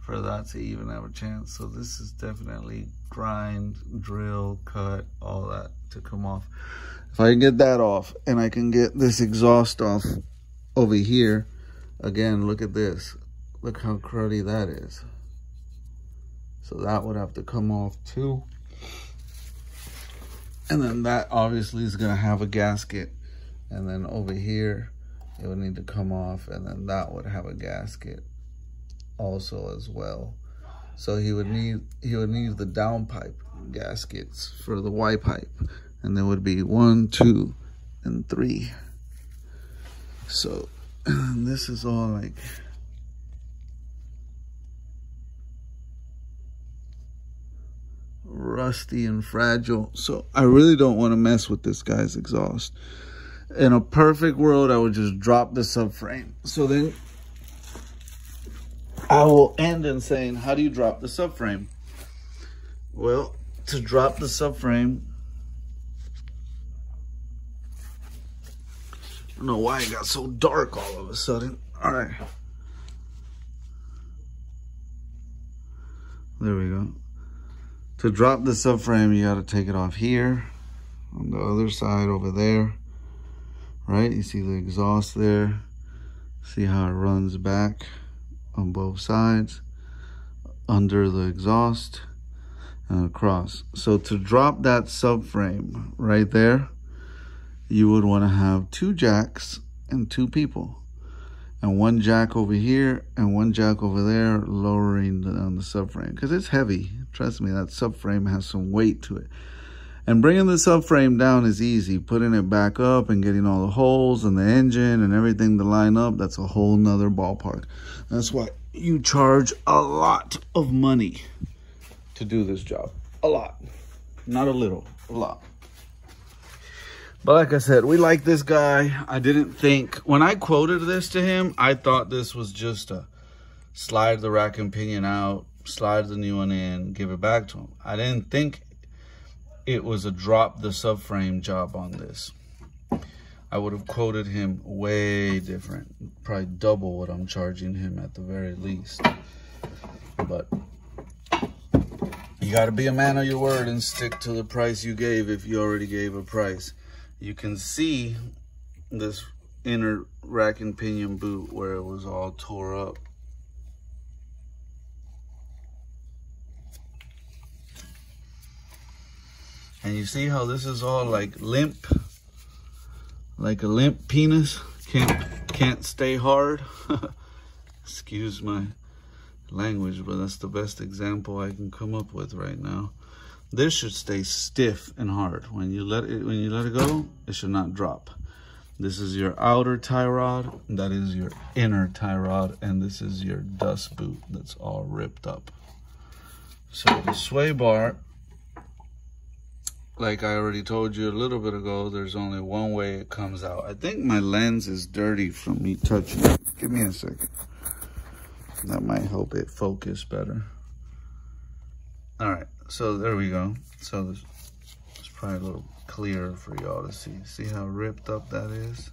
A: for that to even have a chance. So this is definitely grind, drill, cut, all that to come off. If I get that off and I can get this exhaust off over here, Again, look at this. Look how cruddy that is. So that would have to come off too. And then that obviously is gonna have a gasket. And then over here, it would need to come off and then that would have a gasket also as well. So he would need he would need the downpipe gaskets for the Y pipe. And there would be one, two, and three. So this is all like rusty and fragile. So I really don't want to mess with this guy's exhaust. In a perfect world, I would just drop the subframe. So then I will end in saying, how do you drop the subframe? Well, to drop the subframe, don't know why it got so dark all of a sudden. All right. There we go. To drop the subframe, you got to take it off here on the other side over there. Right? You see the exhaust there. See how it runs back on both sides under the exhaust and across. So to drop that subframe right there, you would want to have two jacks and two people. And one jack over here and one jack over there lowering down the subframe. Because it's heavy. Trust me, that subframe has some weight to it. And bringing the subframe down is easy. Putting it back up and getting all the holes and the engine and everything to line up, that's a whole nother ballpark. That's why you charge a lot of money to do this job. A lot. Not a little, a lot. But like I said, we like this guy. I didn't think, when I quoted this to him, I thought this was just a slide the rack and pinion out, slide the new one in, give it back to him. I didn't think it was a drop the subframe job on this. I would have quoted him way different, probably double what I'm charging him at the very least. But you got to be a man of your word and stick to the price you gave if you already gave a price. You can see this inner rack and pinion boot where it was all tore up. And you see how this is all like limp, like a limp penis. Can't, can't stay hard. Excuse my language, but that's the best example I can come up with right now. This should stay stiff and hard. When you let it when you let it go, it should not drop. This is your outer tie rod, that is your inner tie rod, and this is your dust boot that's all ripped up. So the sway bar, like I already told you a little bit ago, there's only one way it comes out. I think my lens is dirty from me touching it. Give me a second. That might help it focus better. All right, so there we go. So this, it's probably a little clearer for y'all to see. See how ripped up that is?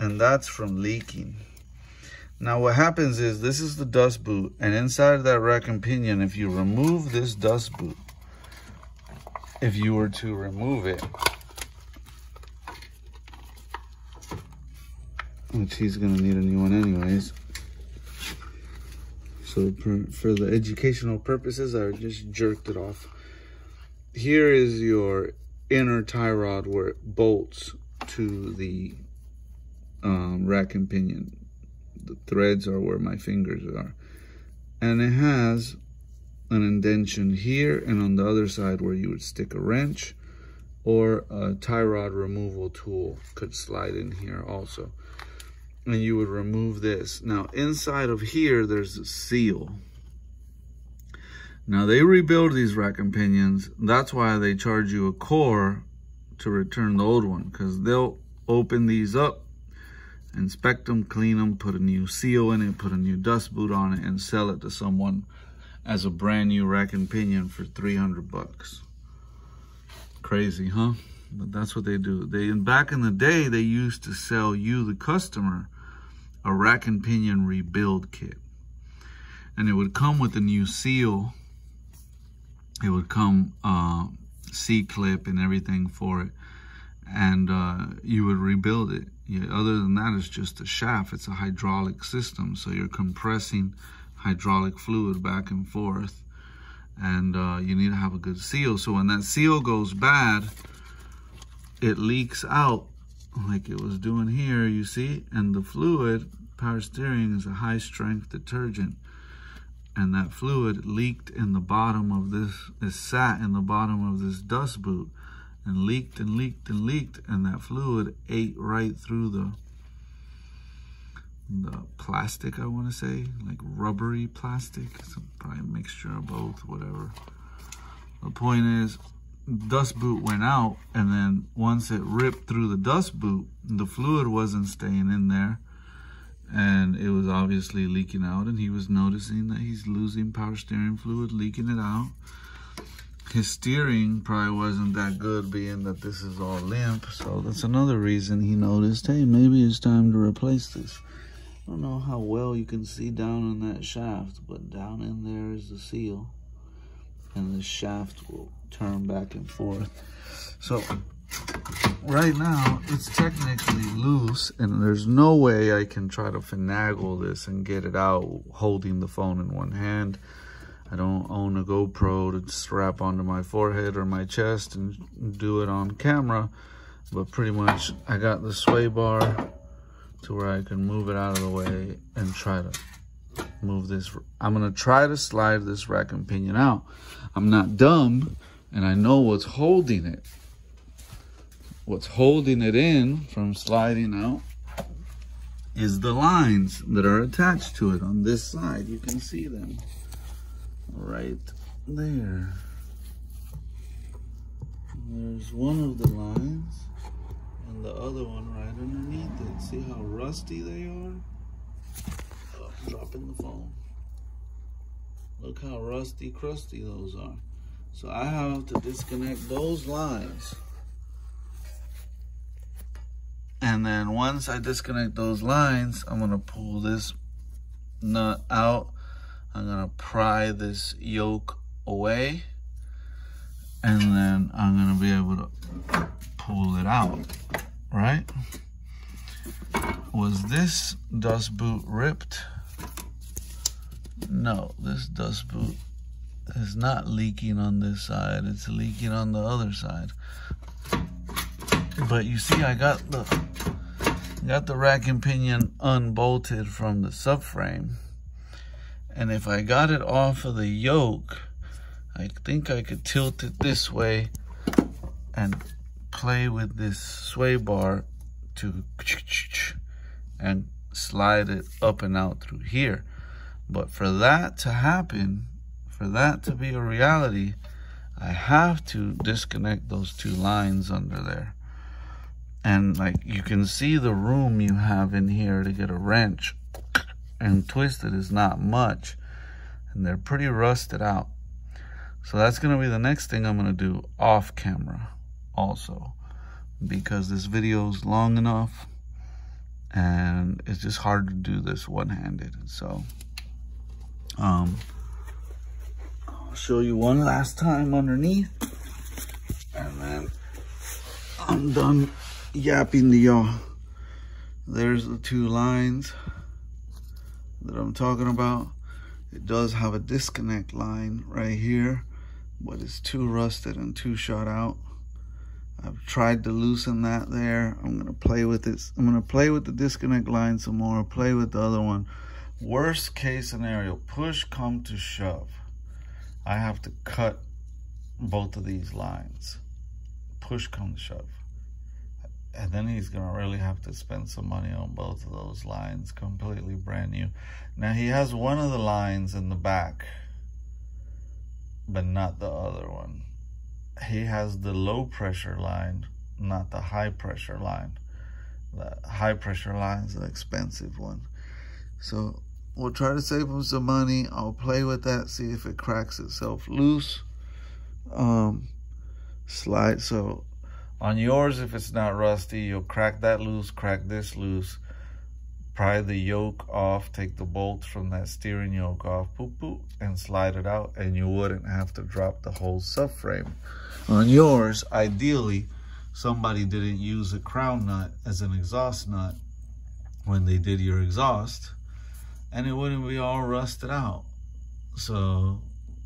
A: And that's from leaking. Now what happens is, this is the dust boot, and inside of that rack and pinion, if you remove this dust boot, if you were to remove it, which he's gonna need a new one anyways, so for the educational purposes, I just jerked it off. Here is your inner tie rod where it bolts to the um, rack and pinion. The threads are where my fingers are. And it has an indention here and on the other side where you would stick a wrench or a tie rod removal tool could slide in here also and you would remove this. Now inside of here, there's a seal. Now they rebuild these rack and pinions. That's why they charge you a core to return the old one because they'll open these up, inspect them, clean them, put a new seal in it, put a new dust boot on it and sell it to someone as a brand new rack and pinion for 300 bucks. Crazy, huh? But that's what they do. They and back in the day, they used to sell you, the customer, a rack and pinion rebuild kit. And it would come with a new seal. It would come uh, C-clip and everything for it. And uh, you would rebuild it. Yeah, other than that, it's just a shaft. It's a hydraulic system. So you're compressing hydraulic fluid back and forth. And uh, you need to have a good seal. So when that seal goes bad, it leaks out like it was doing here, you see? And the fluid, power steering is a high strength detergent. And that fluid leaked in the bottom of this, it sat in the bottom of this dust boot and leaked and leaked and leaked. And that fluid ate right through the, the plastic, I want to say, like rubbery plastic. It's probably a mixture of both, whatever. The point is, dust boot went out and then once it ripped through the dust boot, the fluid wasn't staying in there and it was obviously leaking out and he was noticing that he's losing power steering fluid, leaking it out. His steering probably wasn't that good being that this is all limp. So that's another reason he noticed, hey, maybe it's time to replace this. I don't know how well you can see down in that shaft, but down in there is the seal and the shaft will turn back and forth. So right now it's technically loose and there's no way I can try to finagle this and get it out holding the phone in one hand. I don't own a GoPro to strap onto my forehead or my chest and do it on camera. But pretty much I got the sway bar to where I can move it out of the way and try to move this. I'm to try to slide this rack and pinion out. I'm not dumb and I know what's holding it. What's holding it in from sliding out is the lines that are attached to it on this side. You can see them right there. There's one of the lines and the other one right underneath it. See how rusty they are? Oh, dropping the phone. Look how rusty crusty those are. So I have to disconnect those lines. And then once I disconnect those lines, I'm gonna pull this nut out. I'm gonna pry this yoke away. And then I'm gonna be able to pull it out, right? Was this dust boot ripped? No, this dust boot is not leaking on this side. It's leaking on the other side. But you see, I got the got the rack and pinion unbolted from the subframe. And if I got it off of the yoke, I think I could tilt it this way and play with this sway bar to and slide it up and out through here. But for that to happen, for that to be a reality, I have to disconnect those two lines under there. And like you can see the room you have in here to get a wrench and twist it is not much. And they're pretty rusted out. So that's going to be the next thing I'm going to do off camera also. Because this video is long enough and it's just hard to do this one-handed. So um, show you one last time underneath. And then I'm done yapping to y'all. There's the two lines that I'm talking about. It does have a disconnect line right here, but it's too rusted and too shot out. I've tried to loosen that there. I'm gonna play with it. I'm gonna play with the disconnect line some more, play with the other one. Worst case scenario, push come to shove. I have to cut both of these lines. Push come shove. And then he's going to really have to spend some money on both of those lines, completely brand new. Now he has one of the lines in the back, but not the other one. He has the low pressure line, not the high pressure line. The high pressure line is the expensive one. So We'll try to save him some money. I'll play with that, see if it cracks itself loose. Um, slide. So on yours, if it's not rusty, you'll crack that loose, crack this loose, pry the yoke off, take the bolts from that steering yoke off, boop, boop, and slide it out, and you wouldn't have to drop the whole subframe. On yours, ideally, somebody didn't use a crown nut as an exhaust nut when they did your exhaust and it wouldn't be all rusted out. So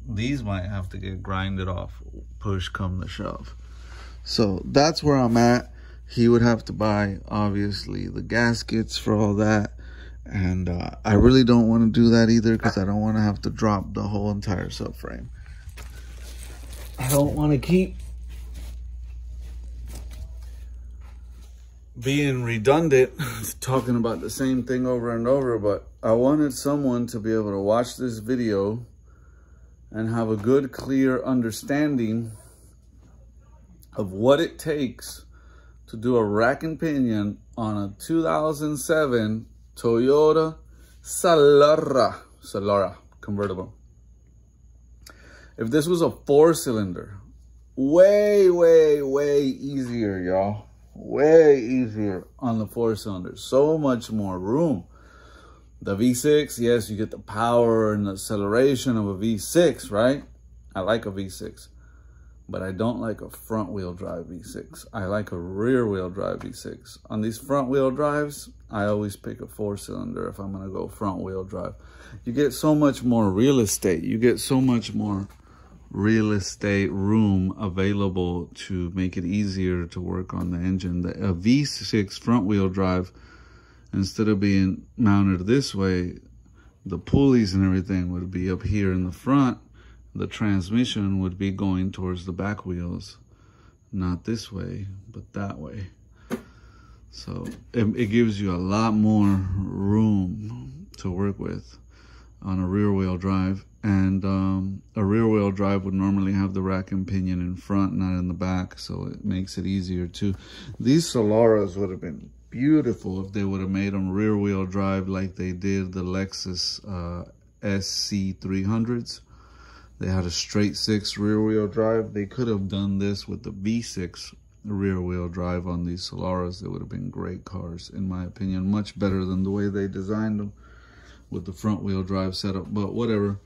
A: these might have to get grinded off, push come the shove. So that's where I'm at. He would have to buy, obviously, the gaskets for all that. And uh, I really don't want to do that either because I don't want to have to drop the whole entire subframe. I don't want to keep being redundant, talking about the same thing over and over, but I wanted someone to be able to watch this video and have a good, clear understanding of what it takes to do a rack and pinion on a 2007 Toyota Solara, Solara convertible. If this was a four cylinder, way, way, way easier, y'all way easier on the four cylinder. So much more room. The V6, yes, you get the power and the acceleration of a V6, right? I like a V6, but I don't like a front wheel drive V6. I like a rear wheel drive V6. On these front wheel drives, I always pick a four cylinder if I'm gonna go front wheel drive. You get so much more real estate. You get so much more real estate room available to make it easier to work on the engine. The a V6 front wheel drive, instead of being mounted this way, the pulleys and everything would be up here in the front. The transmission would be going towards the back wheels, not this way, but that way. So it, it gives you a lot more room to work with. On a rear wheel drive. And um, a rear wheel drive would normally have the rack and pinion in front, not in the back. So it makes it easier too. These Solaras would have been beautiful if they would have made them rear wheel drive like they did the Lexus uh, SC300s. They had a straight six rear wheel drive. They could have done this with the V6 rear wheel drive on these Solaras. They would have been great cars, in my opinion. Much better than the way they designed them with the front wheel drive setup. But whatever,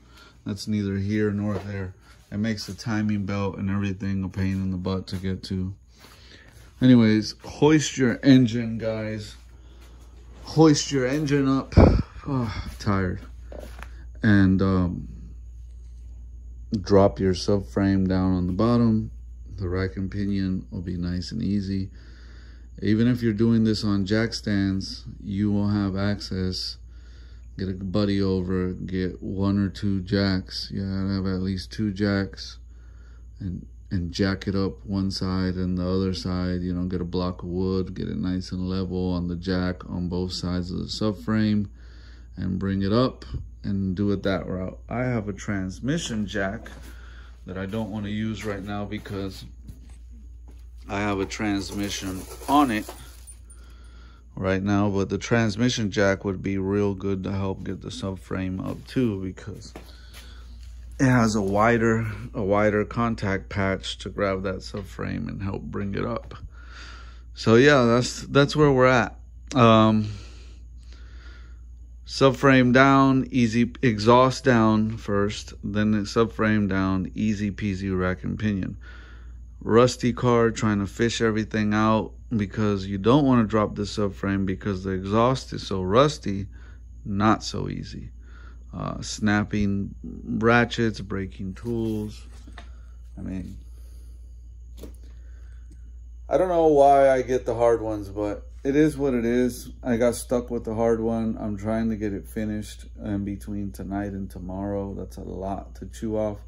A: that's neither here nor there. It makes the timing belt and everything a pain in the butt to get to. Anyways, hoist your engine, guys. Hoist your engine up. Oh, tired. And um, drop your subframe down on the bottom the rack and pinion will be nice and easy. Even if you're doing this on jack stands, you will have access. Get a buddy over, get one or two jacks. You gotta have at least two jacks and and jack it up one side and the other side, you know, get a block of wood, get it nice and level on the jack on both sides of the subframe and bring it up and do it that route. I have a transmission jack that I don't want to use right now because I have a transmission on it right now, but the transmission jack would be real good to help get the subframe up too because it has a wider a wider contact patch to grab that subframe and help bring it up. So yeah, that's that's where we're at. Um, subframe down, easy exhaust down first, then the subframe down, easy peasy rack and pinion. Rusty car trying to fish everything out because you don't want to drop the subframe because the exhaust is so rusty, not so easy. Uh, snapping ratchets, breaking tools. I mean, I don't know why I get the hard ones, but it is what it is. I got stuck with the hard one. I'm trying to get it finished in between tonight and tomorrow. That's a lot to chew off.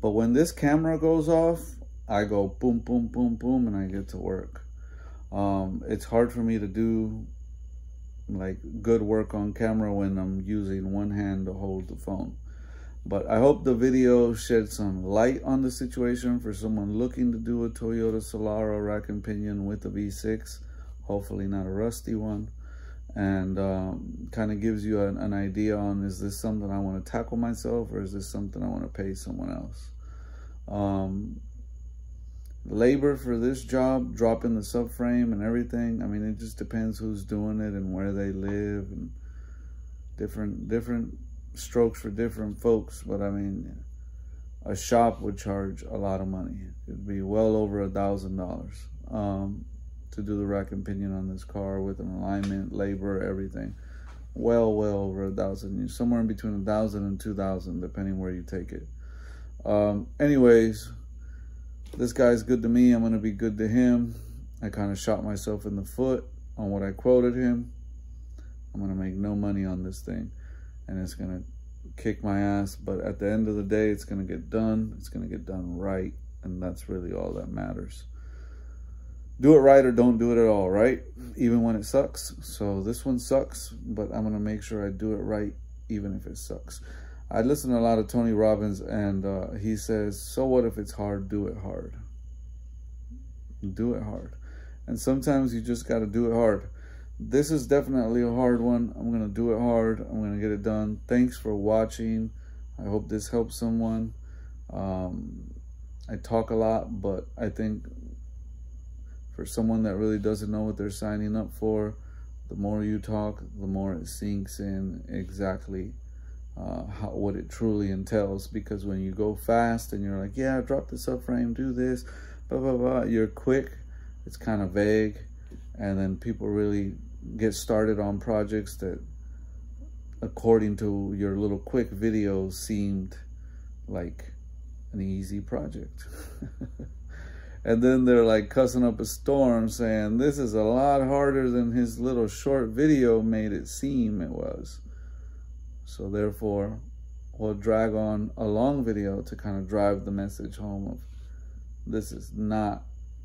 A: But when this camera goes off, I go boom, boom, boom, boom, and I get to work. Um, it's hard for me to do like good work on camera when I'm using one hand to hold the phone. But I hope the video shed some light on the situation for someone looking to do a Toyota Solara rack and pinion with a V6 hopefully not a rusty one and um, kind of gives you an, an, idea on is this something I want to tackle myself or is this something I want to pay someone else. Um, labor for this job, dropping the subframe and everything, I mean, it just depends who's doing it and where they live and different, different strokes for different folks. But I mean, a shop would charge a lot of money. It'd be well over a thousand dollars. Um, to do the rack and pinion on this car with an alignment, labor, everything. Well, well over a thousand, somewhere in between a thousand and two thousand, depending where you take it. Um, anyways, this guy's good to me. I'm going to be good to him. I kind of shot myself in the foot on what I quoted him. I'm going to make no money on this thing. And it's going to kick my ass. But at the end of the day, it's going to get done. It's going to get done right. And that's really all that matters do it right or don't do it at all, right? Even when it sucks. So this one sucks, but I'm going to make sure I do it right even if it sucks. I listen to a lot of Tony Robbins and uh, he says, so what if it's hard, do it hard. Do it hard. And sometimes you just got to do it hard. This is definitely a hard one. I'm going to do it hard. I'm going to get it done. Thanks for watching. I hope this helps someone. Um, I talk a lot, but I think for someone that really doesn't know what they're signing up for, the more you talk, the more it sinks in exactly uh, how, what it truly entails. Because when you go fast and you're like, yeah, drop the subframe, do this, blah, blah, blah, you're quick, it's kind of vague. And then people really get started on projects that, according to your little quick videos, seemed like an easy project. And then they're like cussing up a storm saying, this is a lot harder than his little short video made it seem it was. So therefore, we'll drag on a long video to kind of drive the message home of this is not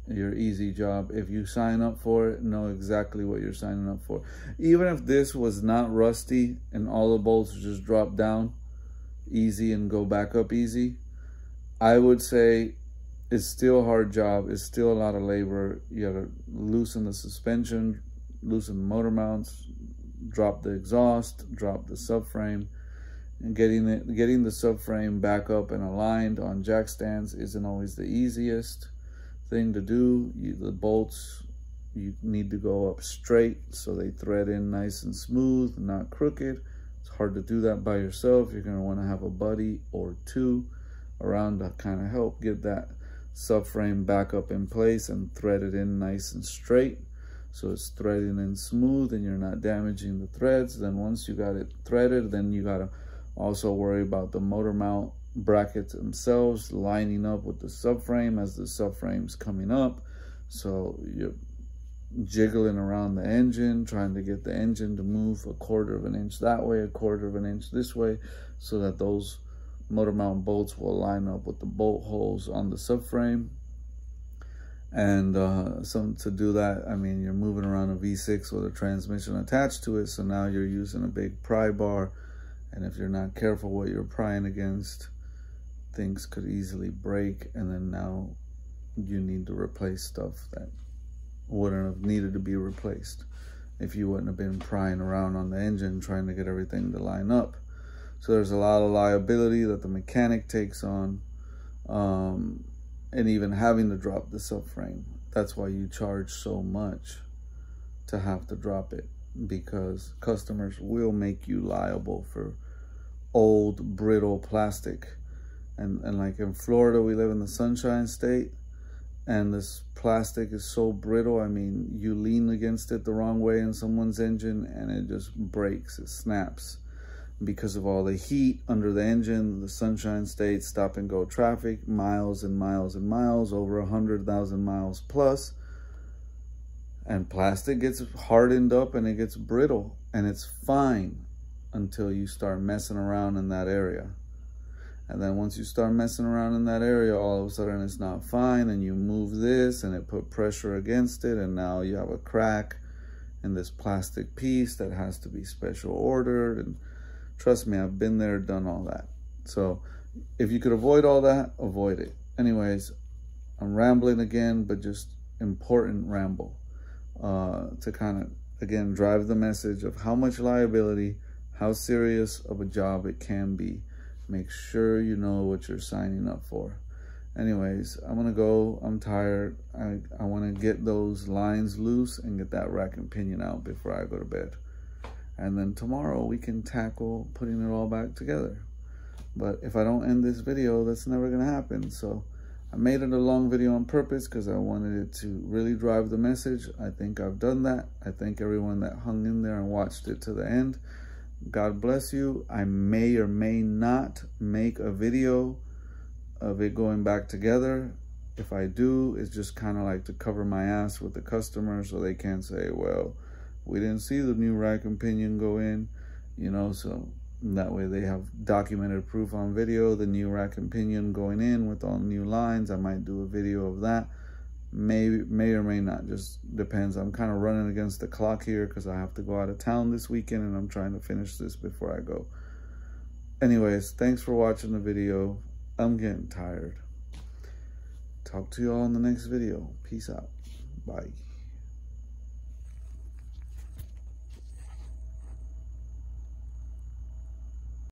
A: your easy job. If you sign up for it, know exactly what you're signing up for. Even if this was not rusty and all the bolts just dropped down, easy and go back up easy. I would say it's still a hard job. It's still a lot of labor. You gotta loosen the suspension, loosen the motor mounts, drop the exhaust, drop the subframe. And getting it, getting the subframe back up and aligned on jack stands isn't always the easiest thing to do. You, the bolts, you need to go up straight so they thread in nice and smooth, not crooked. It's hard to do that by yourself. You're gonna wanna have a buddy or two around to kind of help get that subframe back up in place and thread it in nice and straight so it's threading in smooth and you're not damaging the threads. Then once you got it threaded then you got to also worry about the motor mount brackets themselves lining up with the subframe as the subframe's coming up. So you're jiggling around the engine trying to get the engine to move a quarter of an inch that way a quarter of an inch this way so that those motor mount bolts will line up with the bolt holes on the subframe and uh, some to do that, I mean, you're moving around a V6 with a transmission attached to it. So now you're using a big pry bar. And if you're not careful what you're prying against, things could easily break. And then now you need to replace stuff that wouldn't have needed to be replaced if you wouldn't have been prying around on the engine trying to get everything to line up. So there's a lot of liability that the mechanic takes on. Um, and even having to drop the subframe. That's why you charge so much to have to drop it because customers will make you liable for old brittle plastic. And, and like in Florida, we live in the sunshine state and this plastic is so brittle. I mean, you lean against it the wrong way in someone's engine and it just breaks, it snaps because of all the heat under the engine, the sunshine state, stop and go traffic, miles and miles and miles, over a 100,000 miles plus. plus, And plastic gets hardened up and it gets brittle and it's fine until you start messing around in that area. And then once you start messing around in that area, all of a sudden it's not fine and you move this and it put pressure against it and now you have a crack in this plastic piece that has to be special ordered and Trust me, I've been there, done all that. So if you could avoid all that, avoid it. Anyways, I'm rambling again, but just important ramble uh, to kind of, again, drive the message of how much liability, how serious of a job it can be. Make sure you know what you're signing up for. Anyways, I'm going to go. I'm tired. I, I want to get those lines loose and get that rack and pinion out before I go to bed. And then tomorrow we can tackle putting it all back together. But if I don't end this video, that's never gonna happen. So I made it a long video on purpose because I wanted it to really drive the message. I think I've done that. I thank everyone that hung in there and watched it to the end. God bless you. I may or may not make a video of it going back together. If I do, it's just kind of like to cover my ass with the customer so they can't say, well, we didn't see the new rack and pinion go in, you know, so that way they have documented proof on video, the new rack and pinion going in with all new lines. I might do a video of that. May, may or may not, just depends. I'm kind of running against the clock here because I have to go out of town this weekend and I'm trying to finish this before I go. Anyways, thanks for watching the video. I'm getting tired. Talk to you all in the next video. Peace out. Bye.